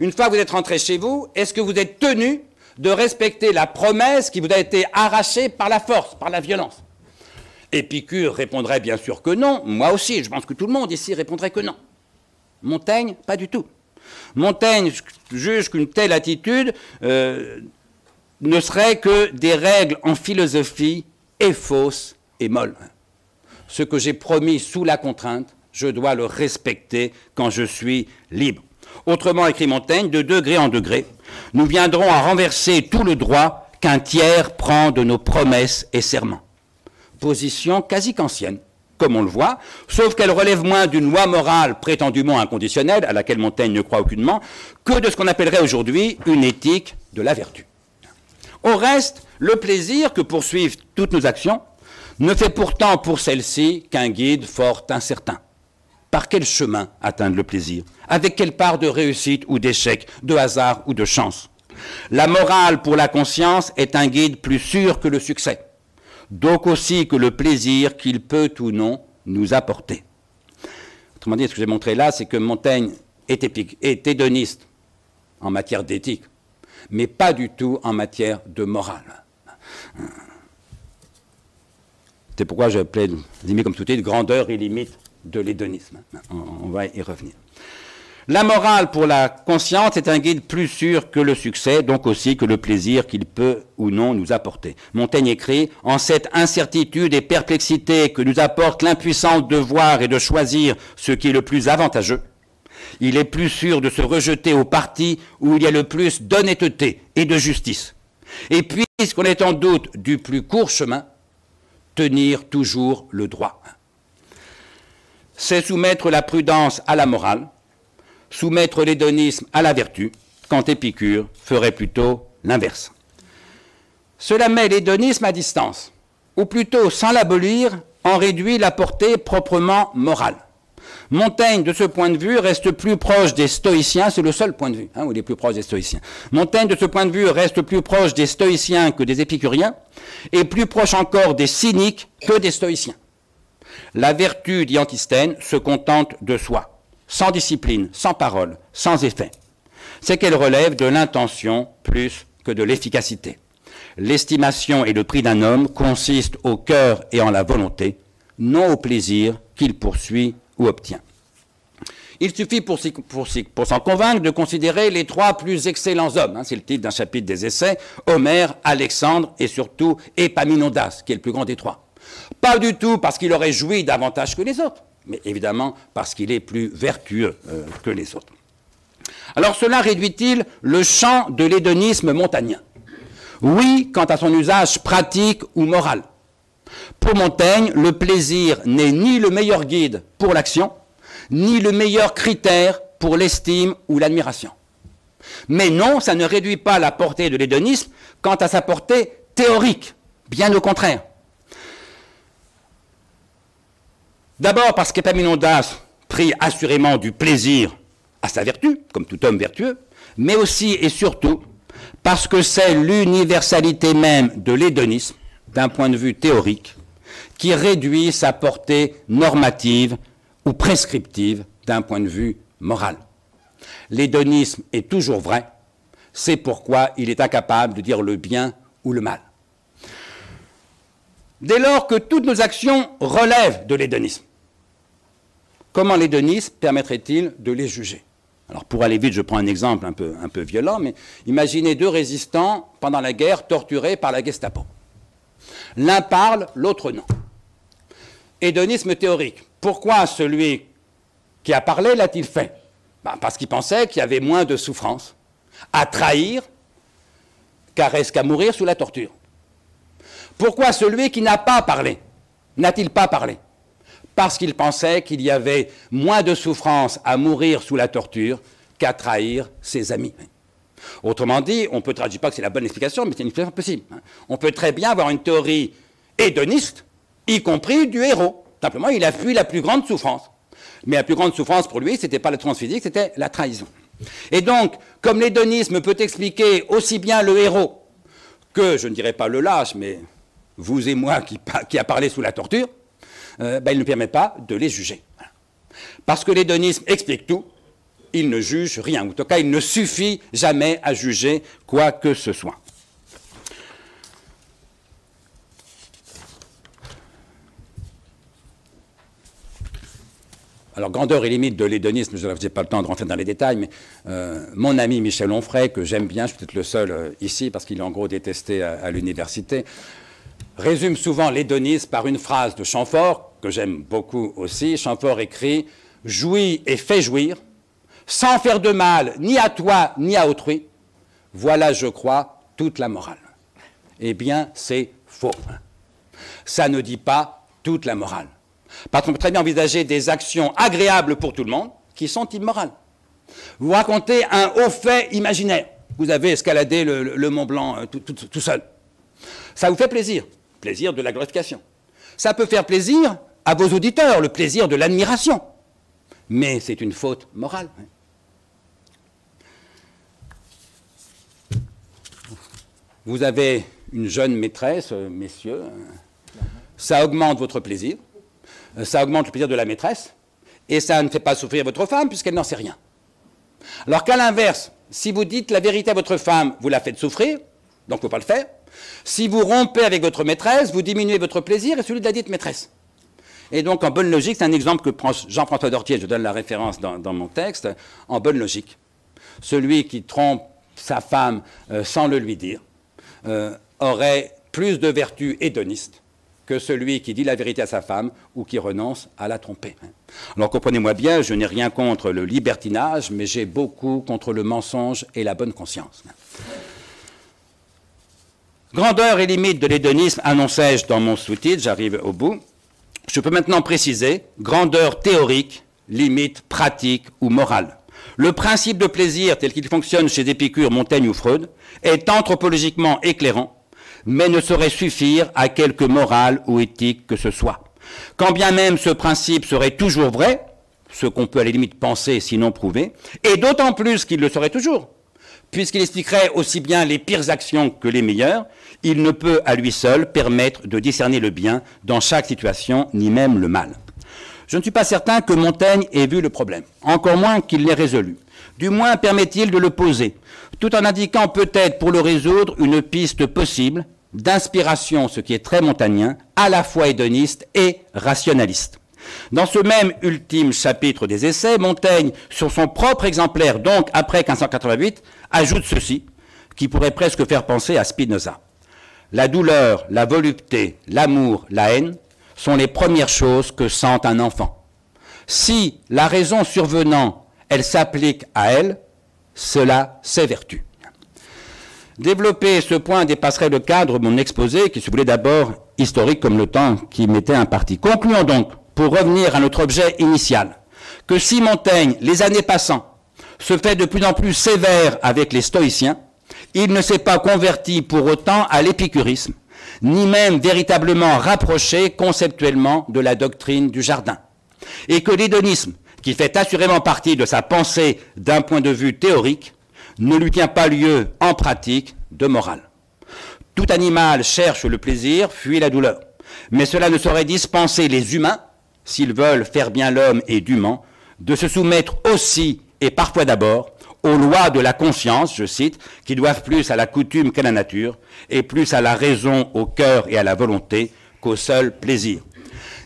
Une fois que vous êtes rentré chez vous, est-ce que vous êtes tenu de respecter la promesse qui vous a été arrachée par la force, par la violence? Épicure répondrait bien sûr que non. Moi aussi, je pense que tout le monde ici répondrait que non. Montaigne, pas du tout. Montaigne juge qu'une telle attitude euh, ne serait que des règles en philosophie et fausses et molles. Ce que j'ai promis sous la contrainte, je dois le respecter quand je suis libre. Autrement, écrit Montaigne, de degré en degré, nous viendrons à renverser tout le droit qu'un tiers prend de nos promesses et serments position quasi qu'ancienne, comme on le voit, sauf qu'elle relève moins d'une loi morale prétendument inconditionnelle, à laquelle Montaigne ne croit aucunement, que de ce qu'on appellerait aujourd'hui une éthique de la vertu. Au reste, le plaisir que poursuivent toutes nos actions ne fait pourtant pour celle-ci qu'un guide fort incertain. Par quel chemin atteindre le plaisir? Avec quelle part de réussite ou d'échec, de hasard ou de chance? La morale pour la conscience est un guide plus sûr que le succès donc aussi que le plaisir qu'il peut ou non nous apporter. Autrement dit, ce que j'ai montré là, c'est que Montaigne est, épique, est hédoniste en matière d'éthique, mais pas du tout en matière de morale. C'est pourquoi je plaide, comme tout de grandeur et limite de l'hédonisme. On, on va y revenir. La morale pour la conscience est un guide plus sûr que le succès, donc aussi que le plaisir qu'il peut ou non nous apporter. Montaigne écrit, en cette incertitude et perplexité que nous apporte l'impuissance de voir et de choisir ce qui est le plus avantageux, Il est plus sûr de se rejeter au parti où il y a le plus d'honnêteté et de justice. Et puisqu'on est en doute du plus court chemin, tenir toujours le droit. C'est soumettre la prudence à la morale, soumettre l'hédonisme à la vertu, quand Épicure ferait plutôt l'inverse. Cela met l'hédonisme à distance, ou plutôt, sans l'abolir, en réduit la portée proprement morale. Montaigne, de ce point de vue, reste plus proche des stoïciens, c'est le seul point de vue hein, où il est plus proche des stoïciens. Montaigne, de ce point de vue, reste plus proche des stoïciens que des épicuriens, et plus proche encore des cyniques que des stoïciens. La vertu, dit Antisthène, se contente de soi, sans discipline, sans parole, sans effet. C'est qu'elle relève de l'intention plus que de l'efficacité. L'estimation et le prix d'un homme consistent au cœur et en la volonté, non au plaisir qu'il poursuit ou obtient. Il suffit pour, s'en convaincre de considérer les trois plus excellents hommes, hein, c'est le titre d'un chapitre des essais, Homère, Alexandre et surtout Épaminondas, qui est le plus grand des trois. Pas du tout parce qu'il aurait joui davantage que les autres, mais évidemment parce qu'il est plus vertueux euh, que les autres. Alors cela réduit-il le champ de l'hédonisme montagnien? Oui, quant à son usage pratique ou moral. Pour Montaigne, le plaisir n'est ni le meilleur guide pour l'action, ni le meilleur critère pour l'estime ou l'admiration. Mais non, ça ne réduit pas la portée de l'hédonisme quant à sa portée théorique, bien au contraire. D'abord parce qu'Epaminondas prit assurément du plaisir à sa vertu, comme tout homme vertueux, mais aussi et surtout parce que c'est l'universalité même de l'hédonisme d'un point de vue théorique, qui réduit sa portée normative ou prescriptive d'un point de vue moral. L'hédonisme est toujours vrai, c'est pourquoi il est incapable de dire le bien ou le mal. Dès lors que toutes nos actions relèvent de l'hédonisme, comment l'hédonisme permettrait-il de les juger? Alors pour aller vite, je prends un exemple un peu, un peu violent, mais imaginez deux résistants pendant la guerre torturés par la Gestapo. L'un parle, l'autre non. Hédonisme théorique. Pourquoi celui qui a parlé l'a-t-il fait? Ben, Parce qu'il pensait qu'il y avait moins de souffrance à trahir qu'à qu'à mourir sous la torture. Pourquoi celui qui n'a pas parlé n'a-t-il pas parlé? Parce qu'il pensait qu'il y avait moins de souffrance à mourir sous la torture qu'à trahir ses amis. Autrement dit, on peut, dis pas que c'est la bonne explication, mais c'est une explication possible. Hein. On peut très bien avoir une théorie hédoniste, y compris du héros. Simplement, il a fui la plus grande souffrance. Mais la plus grande souffrance pour lui, ce n'était pas la souffrance physique, c'était la trahison. Et donc, comme l'hédonisme peut expliquer aussi bien le héros que, je ne dirais pas le lâche, mais vous et moi qui, qui a parlé sous la torture, euh, ben, il ne permet pas de les juger. Parce que l'hédonisme explique tout, il ne juge rien. En tout cas, il ne suffit jamais à juger quoi que ce soit. Alors, grandeur et limite de l'hédonisme, je n'ai pas le temps de rentrer dans les détails, mais euh, mon ami Michel Onfray, que j'aime bien, je suis peut-être le seul euh, ici parce qu'il est en gros détesté à, l'université, résume souvent l'hédonisme par une phrase de Chamfort, que j'aime beaucoup aussi. Chamfort écrit Jouis et fais jouir, sans faire de mal ni à toi ni à autrui, voilà, je crois, toute la morale. Eh bien, c'est faux. Ça ne dit pas toute la morale. Parce qu'on peut très bien envisager des actions agréables pour tout le monde qui sont immorales. Vous racontez un haut fait imaginaire. Vous avez escaladé le, Mont Blanc euh, tout, seul. Ça vous fait plaisir. Plaisir de la glorification. Ça peut faire plaisir à vos auditeurs, le plaisir de l'admiration. Mais c'est une faute morale. Vous avez une jeune maîtresse, euh, messieurs, euh, ça augmente votre plaisir, euh, ça augmente le plaisir de la maîtresse, et ça ne fait pas souffrir votre femme puisqu'elle n'en sait rien. Alors qu'à l'inverse, si vous dites la vérité à votre femme, vous la faites souffrir, donc il ne faut pas le faire. Si vous rompez avec votre maîtresse, vous diminuez votre plaisir et celui de la dite maîtresse. Et donc, en bonne logique, c'est un exemple que prend Jean-François Dortier, je donne la référence dans, mon texte, en bonne logique. Celui qui trompe sa femme sans le lui dire, euh, aurait plus de vertus hédonistes que celui qui dit la vérité à sa femme ou qui renonce à la tromper. Alors comprenez-moi bien, je n'ai rien contre le libertinage, mais j'ai beaucoup contre le mensonge et la bonne conscience. Grandeur et limite de l'hédonisme, annonçais-je dans mon sous-titre, j'arrive au bout. Je peux maintenant préciser grandeur théorique, limite pratique ou morale. Le principe de plaisir tel qu'il fonctionne chez Épicure, Montaigne ou Freud est anthropologiquement éclairant, mais ne saurait suffire à quelque morale ou éthique que ce soit. Quand bien même ce principe serait toujours vrai, ce qu'on peut à la limite penser sinon prouver, et d'autant plus qu'il le serait toujours, puisqu'il expliquerait aussi bien les pires actions que les meilleures, il ne peut à lui seul permettre de discerner le bien dans chaque situation, ni même le mal. Je ne suis pas certain que Montaigne ait vu le problème, encore moins qu'il l'ait résolu. Du moins permet-il de le poser, tout en indiquant peut-être pour le résoudre une piste possible d'inspiration, ce qui est très montagnien, à la fois hédoniste et rationaliste. Dans ce même ultime chapitre des essais, Montaigne, sur son propre exemplaire, donc après 1588, ajoute ceci, qui pourrait presque faire penser à Spinoza. La douleur, la volupté, l'amour, la haine sont les premières choses que sent un enfant. Si la raison survenant, elle s'applique à elle, cela c'est vertu. Développer ce point dépasserait le cadre de mon exposé qui se voulait d'abord historique comme le temps qui m'était imparti. Concluons donc, pour revenir à notre objet initial, que si Montaigne, les années passant, se fait de plus en plus sévère avec les stoïciens, il ne s'est pas converti pour autant à l'épicurisme, ni même véritablement rapproché conceptuellement de la doctrine du jardin. Et que l'hédonisme, qui fait assurément partie de sa pensée d'un point de vue théorique, ne lui tient pas lieu en pratique de morale. Tout animal cherche le plaisir, fuit la douleur. Mais cela ne saurait dispenser les humains, s'ils veulent faire bien l'homme et dûment, de se soumettre aussi, et parfois d'abord, aux lois de la conscience, je cite, qui doivent plus à la coutume qu'à la nature, et plus à la raison, au cœur et à la volonté qu'au seul plaisir.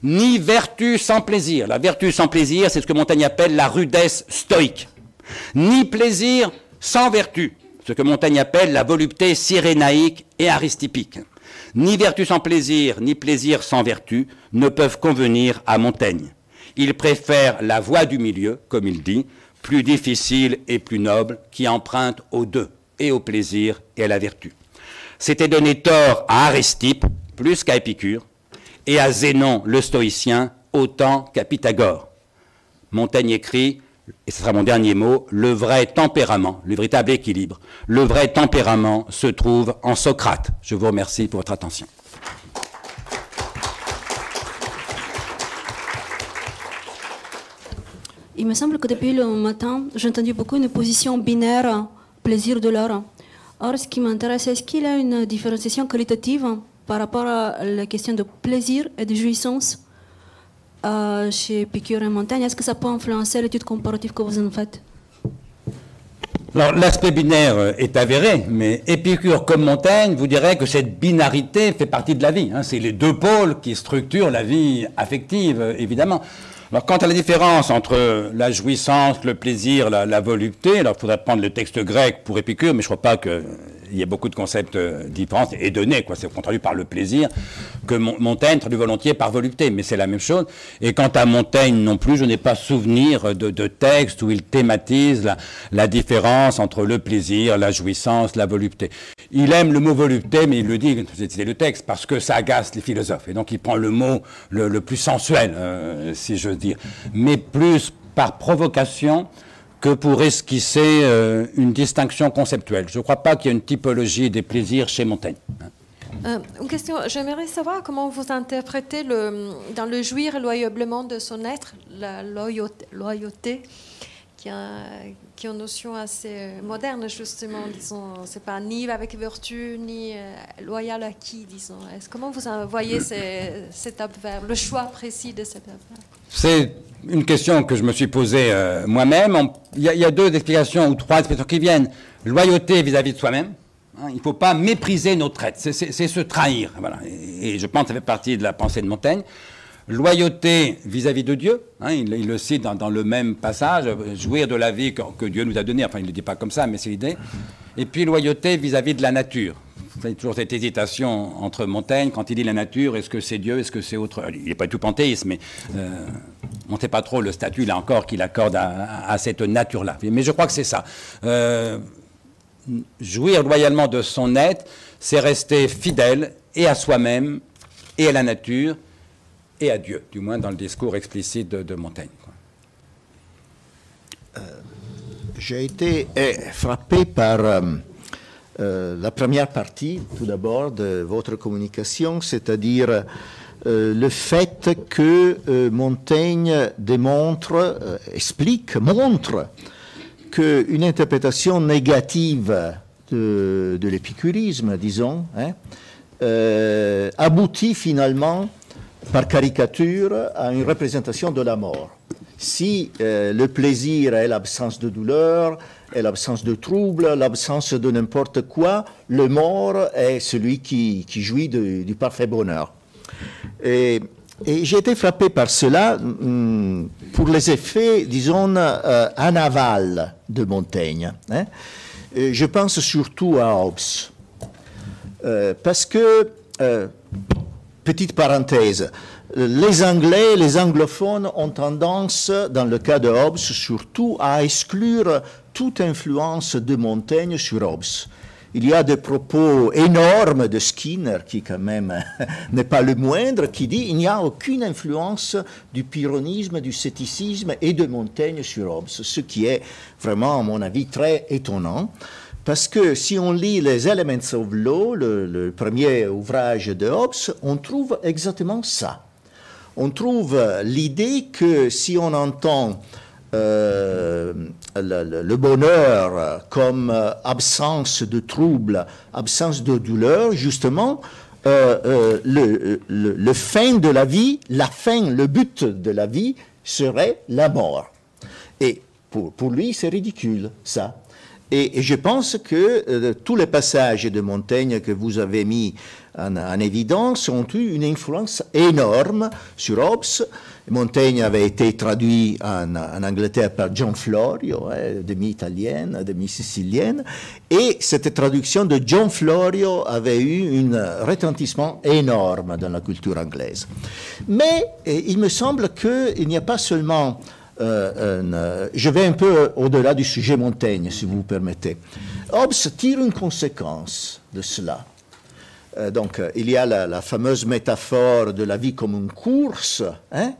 Ni vertu sans plaisir. La vertu sans plaisir, c'est ce que Montaigne appelle la rudesse stoïque. Ni plaisir sans vertu, ce que Montaigne appelle la volupté sirénaïque et aristipique. Ni vertu sans plaisir, ni plaisir sans vertu ne peuvent convenir à Montaigne. Il préfère la voie du milieu, comme il dit, plus difficile et plus noble, qui emprunte aux deux, et au plaisir et à la vertu. C'était donner tort à Aristippe, plus qu'à Épicure, et à Zénon, le stoïcien, autant qu'à Pythagore. Montaigne écrit, et ce sera mon dernier mot, le vrai tempérament, le véritable équilibre, le vrai tempérament se trouve en Socrate. Je vous remercie pour votre attention. Il me semble que depuis le matin, j'ai entendu beaucoup une position binaire, plaisir, douleur. Or, ce qui m'intéresse, est-ce qu'il y a une différenciation qualitative par rapport à la question de plaisir et de jouissance euh, chez Épicure et Montaigne? Est-ce que ça peut influencer l'étude comparative que vous en faites? Alors l'aspect binaire est avéré, mais Épicure comme Montaigne vous dirait que cette binarité fait partie de la vie. Hein. C'est les deux pôles qui structurent la vie affective, évidemment. Alors, quant à la différence entre la jouissance, le plaisir, la, volupté, alors il faudrait prendre le texte grec pour Épicure, mais je ne crois pas qu'il y ait beaucoup de concepts euh, différents et donnés, quoi. C'est traduit par le plaisir, que Montaigne traduit volontiers par volupté, mais c'est la même chose. Et quant à Montaigne non plus, je n'ai pas souvenir de, de texte où il thématise la, différence entre le plaisir, la jouissance, la volupté. Il aime le mot volupté, mais il le dit, c'est le texte, parce que ça agace les philosophes. Et donc il prend le mot le, plus sensuel, euh, si je dire, mais plus par provocation que pour esquisser euh, une distinction conceptuelle. Je ne crois pas qu'il y ait une typologie des plaisirs chez Montaigne. Euh, une question, j'aimerais savoir comment vous interprétez le, dans le jouir loyablement de son être, la loyauté, loyauté qui, est une notion assez moderne, justement, disons. C'est pas ni avec vertu, ni loyal à qui, disons. Comment vous voyez cet adverbe, le choix précis de cet adverbe c'est une question que je me suis posée euh, moi-même. Il y, a deux explications ou trois explications qui viennent. Loyauté vis-à-vis de soi-même. Hein, il ne faut pas mépriser notre être. C'est se trahir. Et, je pense que ça fait partie de la pensée de Montaigne. Loyauté vis-à-vis de Dieu. Hein, il, le cite dans, le même passage. Jouir de la vie que, Dieu nous a donnée. Enfin, il ne le dit pas comme ça, mais c'est l'idée. Et puis loyauté vis-à-vis de la nature. Vous avez toujours cette hésitation entre Montaigne, quand il dit la nature, est-ce que c'est Dieu, est-ce que c'est autre? Il n'est pas tout panthéiste, mais euh, on ne sait pas trop le statut, là encore, qu'il accorde à, cette nature-là. Mais je crois que c'est ça. Euh, jouir loyalement de son être, c'est rester fidèle et à soi-même, et à la nature, et à Dieu, du moins dans le discours explicite de, Montaigne. Euh, j'ai été eh, frappé par euh, euh, la première partie, tout d'abord, de votre communication, c'est-à-dire le fait que Montaigne démontre, explique, montre qu'une interprétation négative de, l'épicurisme, disons, hein, aboutit finalement par caricature à une représentation de la mort. Si euh, le plaisir est l'absence de douleur, est l'absence de trouble, l'absence de n'importe quoi, le mort est celui qui, jouit du parfait bonheur. Et, j'ai été frappé par cela hum, pour les effets, disons, euh, en aval de Montaigne. Hein. je pense surtout à Hobbes. Euh, parce que petite parenthèse, les Anglais, les anglophones ont tendance, dans le cas de Hobbes, surtout à exclure toute influence de Montaigne sur Hobbes. Il y a des propos énormes de Skinner, qui quand même n'est pas le moindre, qui dit il n'y a aucune influence du pyrrhonisme, du scepticisme et de Montaigne sur Hobbes, ce qui est vraiment, à mon avis, très étonnant. Parce que si on lit les Elements of Law, le, premier ouvrage de Hobbes, on trouve exactement ça. On trouve l'idée que si on entend euh, le, bonheur comme absence de trouble, absence de douleur, justement, euh, euh, le, fin de la vie, la fin, le but de la vie serait la mort. Et pour lui, c'est ridicule, ça. Et, je pense que euh, tous les passages de Montaigne que vous avez mis en, évidence ont eu une influence énorme sur Hobbes. Montaigne avait été traduit en, Angleterre par John Florio, hein, demi-italienne, demi-sicilienne, et cette traduction de John Florio avait eu un retentissement énorme dans la culture anglaise. Mais il me semble qu'il n'y a pas seulement euh, euh, je vais un peu au-delà du sujet Montaigne, si vous me permettez. Hobbes tire une conséquence de cela. Euh, donc, il y a la, fameuse métaphore de la vie comme une course, hein,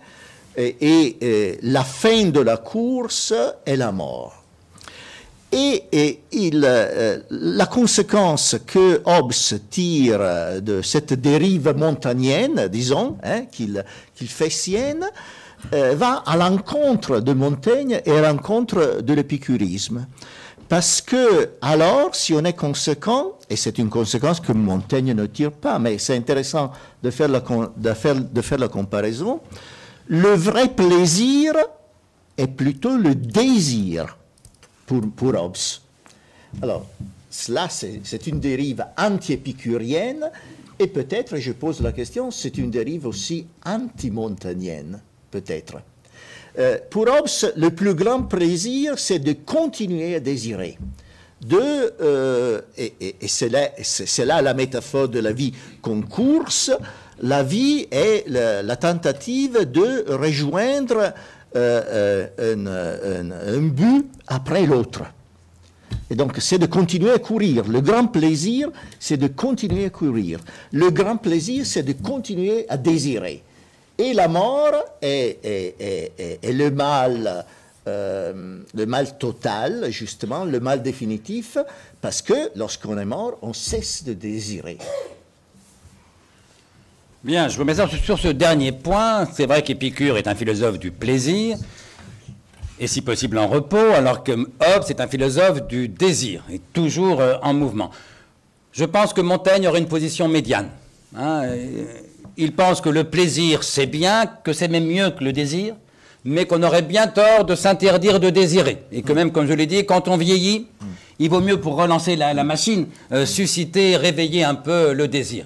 et, la fin de la course est la mort. Et, il, la conséquence que Hobbes tire de cette dérive montagnenne, disons, hein, qu'il fait sienne, euh, va à l'encontre de Montaigne et à l'encontre de l'épicurisme. Parce que, alors, si on est conséquent, et c'est une conséquence que Montaigne ne tire pas, mais c'est intéressant de faire, la, de, faire, la comparaison, le vrai plaisir est plutôt le désir pour, pour Hobbes. Alors, cela, c'est une dérive anti-épicurienne, et peut-être, je pose la question, c'est une dérive aussi anti-montaignienne peut-être. Euh, pour Hobbes, le plus grand plaisir, c'est de continuer à désirer. De, euh, et, c'est là, la métaphore de la vie qu'on course. La vie est la, tentative de rejoindre euh, un, un, but après l'autre. Et donc, c'est de continuer à courir. Le grand plaisir, c'est de continuer à courir. Le grand plaisir, c'est de continuer à désirer. Et la mort est, le mal. Euh, le mal total, justement, le mal définitif, parce que lorsqu'on est mort, on cesse de désirer. Bien, je vous mets sur ce dernier point. C'est vrai qu'Épicure est un philosophe du plaisir, et si possible en repos, alors que Hobbes est un philosophe du désir, et toujours euh, en mouvement. Je pense que Montaigne aurait une position médiane. Hein, il pense que le plaisir, c'est bien, que c'est même mieux que le désir, mais qu'on aurait bien tort de s'interdire de désirer. Et que même, comme je l'ai dit, quand on vieillit, il vaut mieux pour relancer la, machine, euh, susciter, réveiller un peu le désir.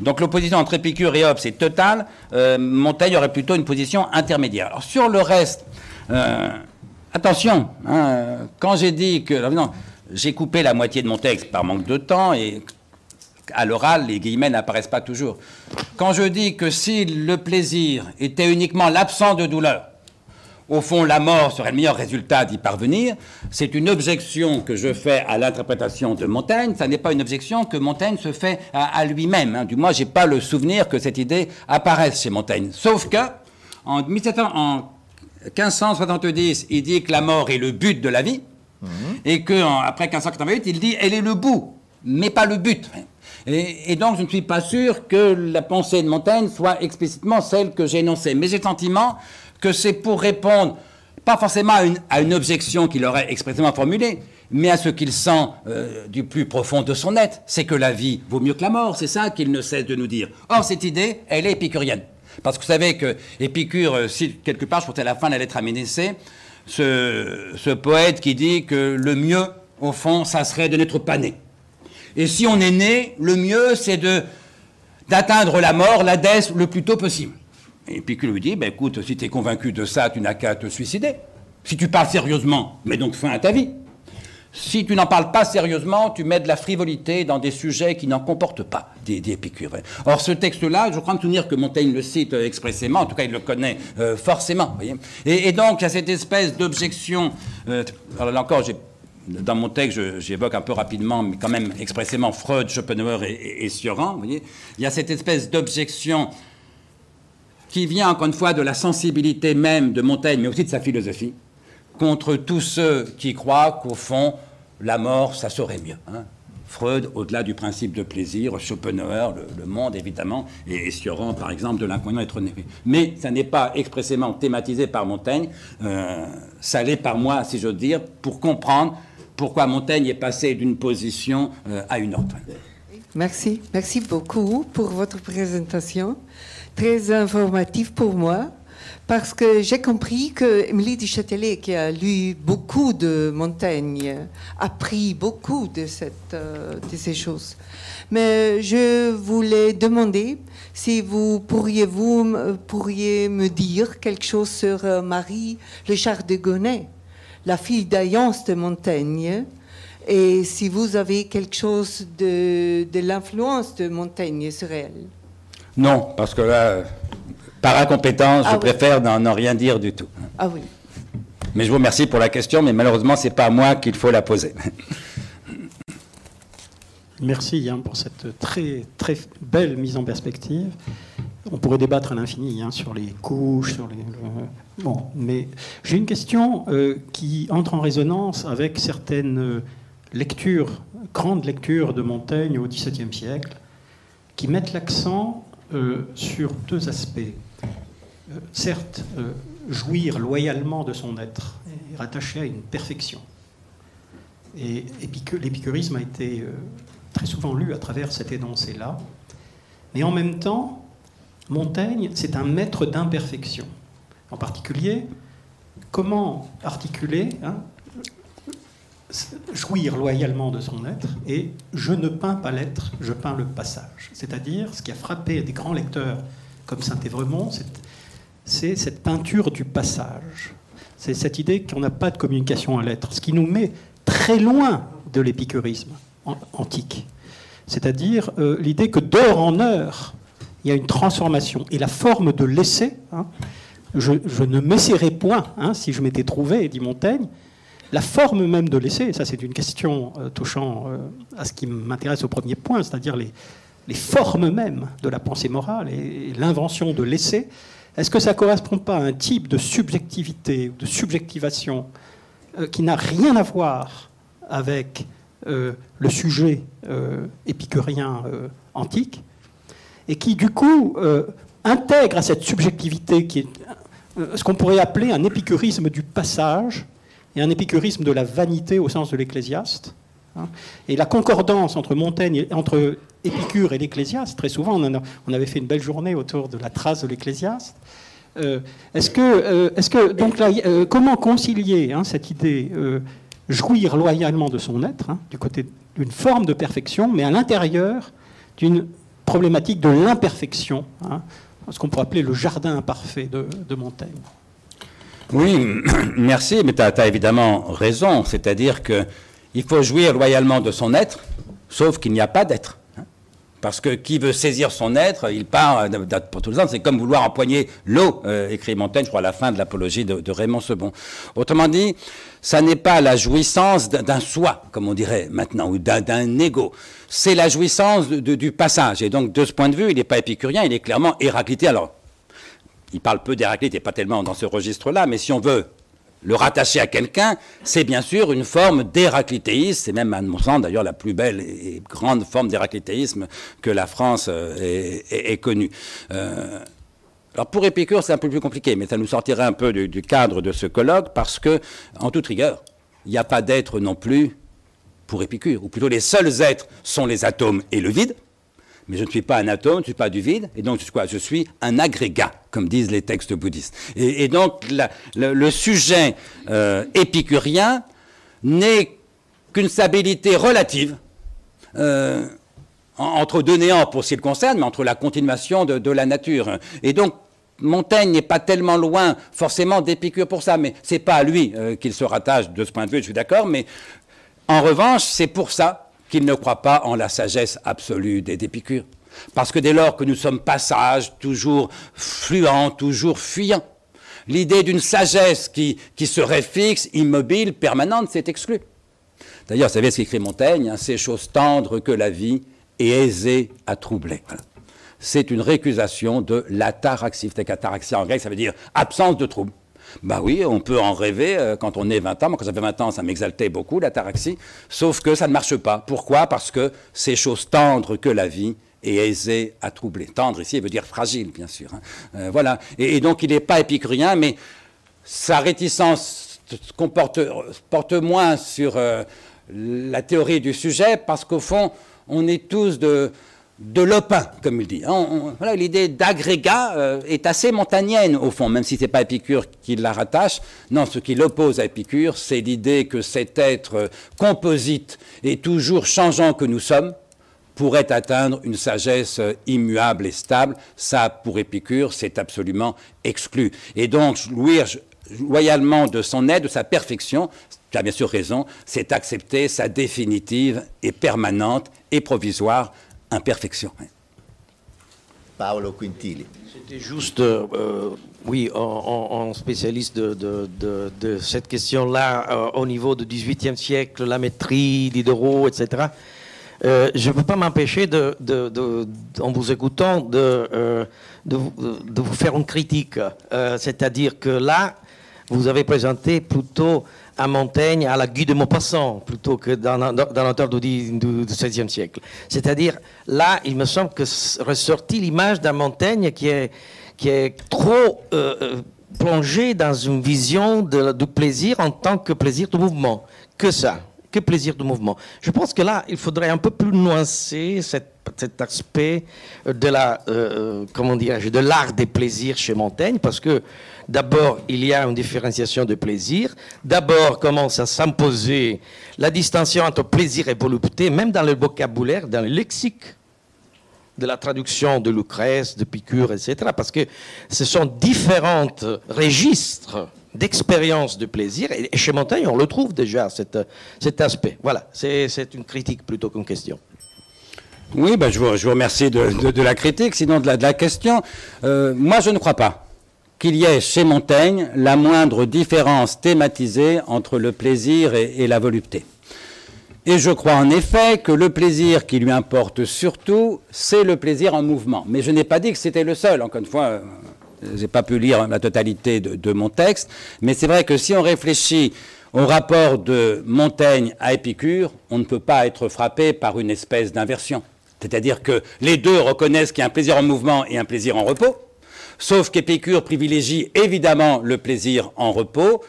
Donc l'opposition entre Épicure et Hobbes est totale. Euh, Montaigne aurait plutôt une position intermédiaire. Alors sur le reste, euh, attention, hein, quand j'ai dit que... j'ai coupé la moitié de mon texte par manque de temps et à l'oral, les guillemets n'apparaissent pas toujours. Quand je dis que si le plaisir était uniquement l'absence de douleur, au fond, la mort serait le meilleur résultat d'y parvenir. C'est une objection que je fais à l'interprétation de Montaigne. Ça n'est pas une objection que Montaigne se fait à, lui-même. Hein. Du moins, j'ai pas le souvenir que cette idée apparaisse chez Montaigne. Sauf que, en, 1570, il dit que la mort est le but de la vie, mhm. et qu'après 1588, il dit elle est le bout, mais pas le but. Et, donc, je ne suis pas sûr que la pensée de Montaigne soit explicitement celle que j'ai énoncée. Mais j'ai le sentiment que c'est pour répondre, pas forcément à une, objection qu'il aurait expressément formulée, mais à ce qu'il sent euh, du plus profond de son être. C'est que la vie vaut mieux que la mort, c'est ça qu'il ne cesse de nous dire. Or, cette idée, elle est épicurienne. Parce que vous savez que Épicure euh, cite quelque part, je crois que c'est la fin de la lettre à Ménécée, ce, ce poète qui dit que le mieux, au fond, ça serait de n'être pas né. Et si on est né, le mieux, c'est d'atteindre la mort, l'Hadès, le plus tôt possible. Et puis lui dit, ben écoute, si tu es convaincu de ça, tu n'as qu'à te suicider. Si tu parles sérieusement, mets donc fin à ta vie. Si tu n'en parles pas sérieusement, tu mets de la frivolité dans des sujets qui n'en comportent pas, des épicures. Or, ce texte-là, je crois me souvenir que Montaigne le cite expressément, en tout cas il le connaît euh, forcément. Et, donc, il y a cette espèce d'objection. Euh, alors là encore, j'ai dans mon texte, j'évoque un peu rapidement, mais quand même expressément Freud, Schopenhauer et, et, Sioran. Il y a cette espèce d'objection qui vient encore une fois de la sensibilité même de Montaigne, mais aussi de sa philosophie, contre tous ceux qui croient qu'au fond, la mort, ça serait mieux. Hein. Freud, au-delà du principe de plaisir, Schopenhauer, le, monde évidemment, et, Sioran, par exemple, de l'inconvénient d'être né. Mais ça n'est pas expressément thématisé par Montaigne, euh, ça l'est par moi, si j'ose dire, pour comprendre pourquoi Montaigne est passé d'une position euh, à une autre. Merci, merci beaucoup pour votre présentation, très informative pour moi, parce que j'ai compris que Émilie du Châtelet, qui a lu beaucoup de Montaigne, a appris beaucoup euh, de ces choses. Mais je voulais demander si vous pourriez, vous pourriez me dire quelque chose sur euh, Marie le Char de Gonnet la fille d'Ayance de Montaigne. Et si vous avez quelque chose de, l'influence de Montaigne sur elle Non, parce que là, par incompétence, je ah préfère n'en rien dire du tout. Ah oui. Mais je vous remercie pour la question, mais malheureusement, ce n'est pas à moi qu'il faut la poser. Merci Yann pour cette très, très belle mise en perspective. On pourrait débattre à l'infini hein, sur les couches, sur les. Bon, mais j'ai une question euh, qui entre en résonance avec certaines euh, lectures, grandes lectures de Montaigne au XVIIe siècle, qui mettent l'accent euh, sur deux aspects. certes, jouir loyalement de son être est rattaché à une perfection. Et l'épicurisme a été très souvent lu à travers cet énoncé-là. Mais en même temps, Montaigne, c'est un maître d'imperfection. En particulier, comment articuler, hein, jouir loyalement de son être, et je ne peins pas l'être, je peins le passage. C'est-à-dire, ce qui a frappé des grands lecteurs comme Saint-Évremont, c'est cette peinture du passage. C'est cette idée qu'on n'a pas de communication à l'être, ce qui nous met très loin de l'épicurisme antique. C'est-à-dire euh, l'idée que d'heure en heure, il y a une transformation. Et la forme de l'essai, hein, je, ne m'essaierai point, hein, si je m'étais trouvé, dit Montaigne, la forme même de l'essai, ça c'est une question euh, touchant euh, à ce qui m'intéresse au premier point, c'est-à-dire les, formes mêmes de la pensée morale et, l'invention de l'essai, est-ce que ça ne correspond pas à un type de subjectivité, de subjectivation euh, qui n'a rien à voir avec le sujet épicurien antique et qui du coup intègre à cette subjectivité qui est ce qu'on pourrait appeler un épicurisme du passage et un épicurisme de la vanité au sens de l'ecclésiaste. Hein. Et la concordance entre Montaigne, entre Épicure et l'Ecclésiaste, très souvent, on, avait fait une belle journée autour de la trace de l'Ecclésiaste. Euh, est-ce que, est que, donc comment concilier hein, cette idée jouir loyalement de son être, hein, du côté d'une forme de perfection, mais à l'intérieur d'une problématique de l'imperfection, ce qu'on pourrait appeler le jardin imparfait de, Montaigne. Oui, merci, mais tu as, évidemment raison. C'est-à-dire qu'il faut jouir loyalement de son être, sauf qu'il n'y a pas d'être. Parce que qui veut saisir son être, il part pour tous les ans. C'est comme vouloir empoigner l'eau, écrit Montaigne, je crois, à la fin de l'apologie de, Raymond Sebon. Autrement dit, ça n'est pas la jouissance d'un soi, comme on dirait maintenant, ou d'un ego. C'est la jouissance du passage. Et donc, de ce point de vue, il n'est pas épicurien, il est clairement héraclité. Alors, il parle peu d'Héraclite et pas tellement dans ce registre-là, mais si on veut le rattacher à quelqu'un, c'est bien sûr une forme d'héraclitéisme, c'est même à mon sens d'ailleurs la plus belle et grande forme d'héraclitéisme que la France euh, ait, connue. Euh, alors pour Épicure, c'est un peu plus compliqué, mais ça nous sortirait un peu du, cadre de ce colloque parce que, en toute rigueur, il n'y a pas d'être non plus pour Épicure, ou plutôt les seuls êtres sont les atomes et le vide mais je ne suis pas un atome, je ne suis pas du vide, et donc je suis un agrégat, comme disent les textes bouddhistes. Et, donc le, sujet euh, épicurien n'est qu'une stabilité relative euh, entre deux néants pour ce qui le concerne, mais entre la continuation de, la nature. Et donc Montaigne n'est pas tellement loin forcément d'Épicure pour ça, mais c'est pas à lui euh, qu'il se rattache de ce point de vue, je suis d'accord, mais en revanche, c'est pour ça qu'il ne croit pas en la sagesse absolue d'Épicure. Parce que dès lors que nous sommes passages, toujours fluents, toujours fuyants, l'idée d'une sagesse qui, qui, serait fixe, immobile, permanente, c'est exclu. D'ailleurs, vous savez ce qu'écrit Montaigne, hein, c'est chose tendre que la vie est aisée à troubler. C'est une récusation de l'ataraxie. Ataraxie en grec, ça veut dire absence de trouble. Bah oui, on peut en rêver euh, quand on est 20 ans. Moi, quand j'avais 20 ans, ça m'exaltait beaucoup, la taraxie. Sauf que ça ne marche pas. Pourquoi? Parce que c'est chose tendre que la vie est aisée à troubler. Tendre ici veut dire fragile, bien sûr. Hein. Euh, voilà. Et, donc, il n'est pas épicurien, mais sa réticence porte moins sur euh, la théorie du sujet, parce qu'au fond, on est tous de, de l'opin, comme il dit. voilà, l'idée d'agrégat euh, est assez montagnenne, au fond, même si ce n'est pas Épicure qui la rattache. Non, ce qui l'oppose à Épicure, c'est l'idée que cet être composite et toujours changeant que nous sommes pourrait atteindre une sagesse immuable et stable. Ça, pour Épicure, c'est absolument exclu. Et donc, jouir loyalement de son aide, de sa perfection, tu as bien sûr raison, c'est accepter sa définitive et permanente et provisoire imperfection. Paolo Quintili. C'était juste, euh, euh, oui, en, spécialiste de, cette question-là, euh, au niveau du XVIIIe siècle, la maîtrise, Diderot, etc., je ne peux pas m'empêcher, en vous écoutant, de, vous faire une critique. C'est-à-dire que là, vous avez présenté plutôt à Montaigne à la Guy de Maupassant plutôt que dans, l'auteur du, XVIe siècle. C'est-à-dire, là, il me semble que ressortit l'image d'un Montaigne qui est, trop euh, euh, plongé dans une vision du plaisir en tant que plaisir de mouvement. Que ça que plaisir de mouvement. Je pense que là, il faudrait un peu plus nuancer cet aspect de la, euh, comment de l'art des plaisirs chez Montaigne, parce que D'abord, il y a une différenciation de plaisir. D'abord, commence à s'imposer la distinction entre plaisir et volupté, même dans le vocabulaire, dans le lexique de la traduction de Lucrèce, de Picure, etc. Parce que ce sont différents registres d'expérience de plaisir. Et chez Montaigne, on le trouve déjà, cet, aspect. Voilà, c'est une critique plutôt qu'une question. Oui, ben, je, vous, remercie de, la critique, sinon de la, question. Euh, moi, je ne crois pas qu'il y ait chez Montaigne la moindre différence thématisée entre le plaisir et, la volupté. Et je crois en effet que le plaisir qui lui importe surtout, c'est le plaisir en mouvement. Mais je n'ai pas dit que c'était le seul. Encore une fois, euh, je n'ai pas pu lire la totalité de, mon texte. Mais c'est vrai que si on réfléchit au rapport de Montaigne à Épicure, on ne peut pas être frappé par une espèce d'inversion. C'est-à-dire que les deux reconnaissent qu'il y a un plaisir en mouvement et un plaisir en repos. Sauf qu'Épicure privilégie évidemment le plaisir en repos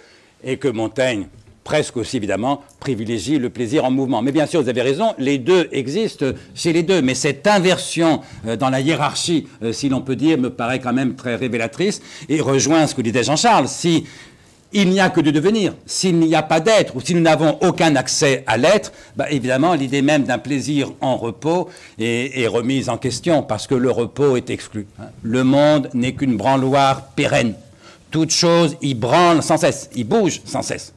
et que Montaigne, presque aussi évidemment, privilégie le plaisir en mouvement. Mais bien sûr, vous avez raison, les deux existent chez les deux, mais cette inversion euh, dans la hiérarchie, euh, si l'on peut dire, me paraît quand même très révélatrice et rejoint ce que disait Jean-Charles. Si il n'y a que de devenir. S'il n'y a pas d'être, ou si nous n'avons aucun accès à l'être, bah, évidemment, l'idée même d'un plaisir en repos est, remise en question, parce que le repos est exclu. Hein. Le monde n'est qu'une branloire pérenne. Toute chose y branle sans cesse, y bouge sans cesse.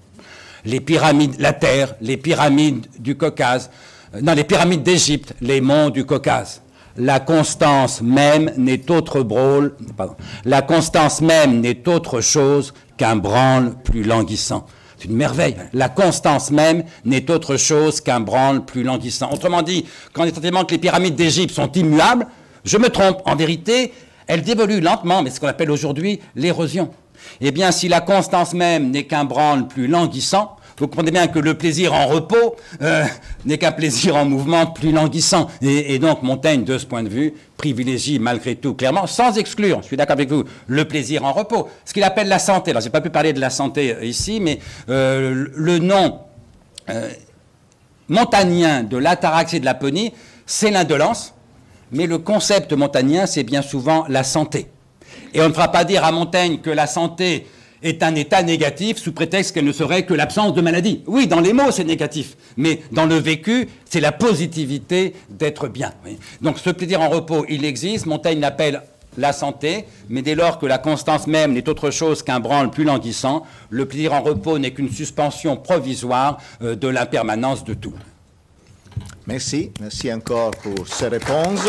Les pyramides, la terre, les pyramides du Caucase, euh, non, les pyramides d'Égypte, les monts du Caucase, la constance même n'est autre brôle, la constance même n'est autre chose qu'un branle plus languissant. C'est une merveille. La constance même n'est autre chose qu'un branle plus languissant. Autrement dit, quand on dit que les pyramides d'Égypte sont immuables, je me trompe. En vérité, elles dévoluent lentement, mais ce qu'on appelle aujourd'hui l'érosion. Eh bien, si la constance même n'est qu'un branle plus languissant, vous comprenez bien que le plaisir en repos euh, n'est qu'un plaisir en mouvement plus languissant. Et, donc Montaigne, de ce point de vue, privilégie malgré tout, clairement, sans exclure, je suis d'accord avec vous, le plaisir en repos. Ce qu'il appelle la santé. Alors, je n'ai pas pu parler de la santé euh, ici, mais euh, le nom montagnien de l'ataraxie et de l'aponie, c'est l'indolence, mais le concept montagnien, c'est bien souvent la santé. Et on ne fera pas dire à Montaigne que la santé est un état négatif sous prétexte qu'elle ne serait que l'absence de maladie. Oui, dans les mots, c'est négatif, mais dans le vécu, c'est la positivité d'être bien. Donc ce plaisir en repos, il existe. Montaigne l'appelle la santé, mais dès lors que la constance même n'est autre chose qu'un branle plus languissant, le plaisir en repos n'est qu'une suspension provisoire euh, de l'impermanence de tout. Merci, merci encore pour ces réponses.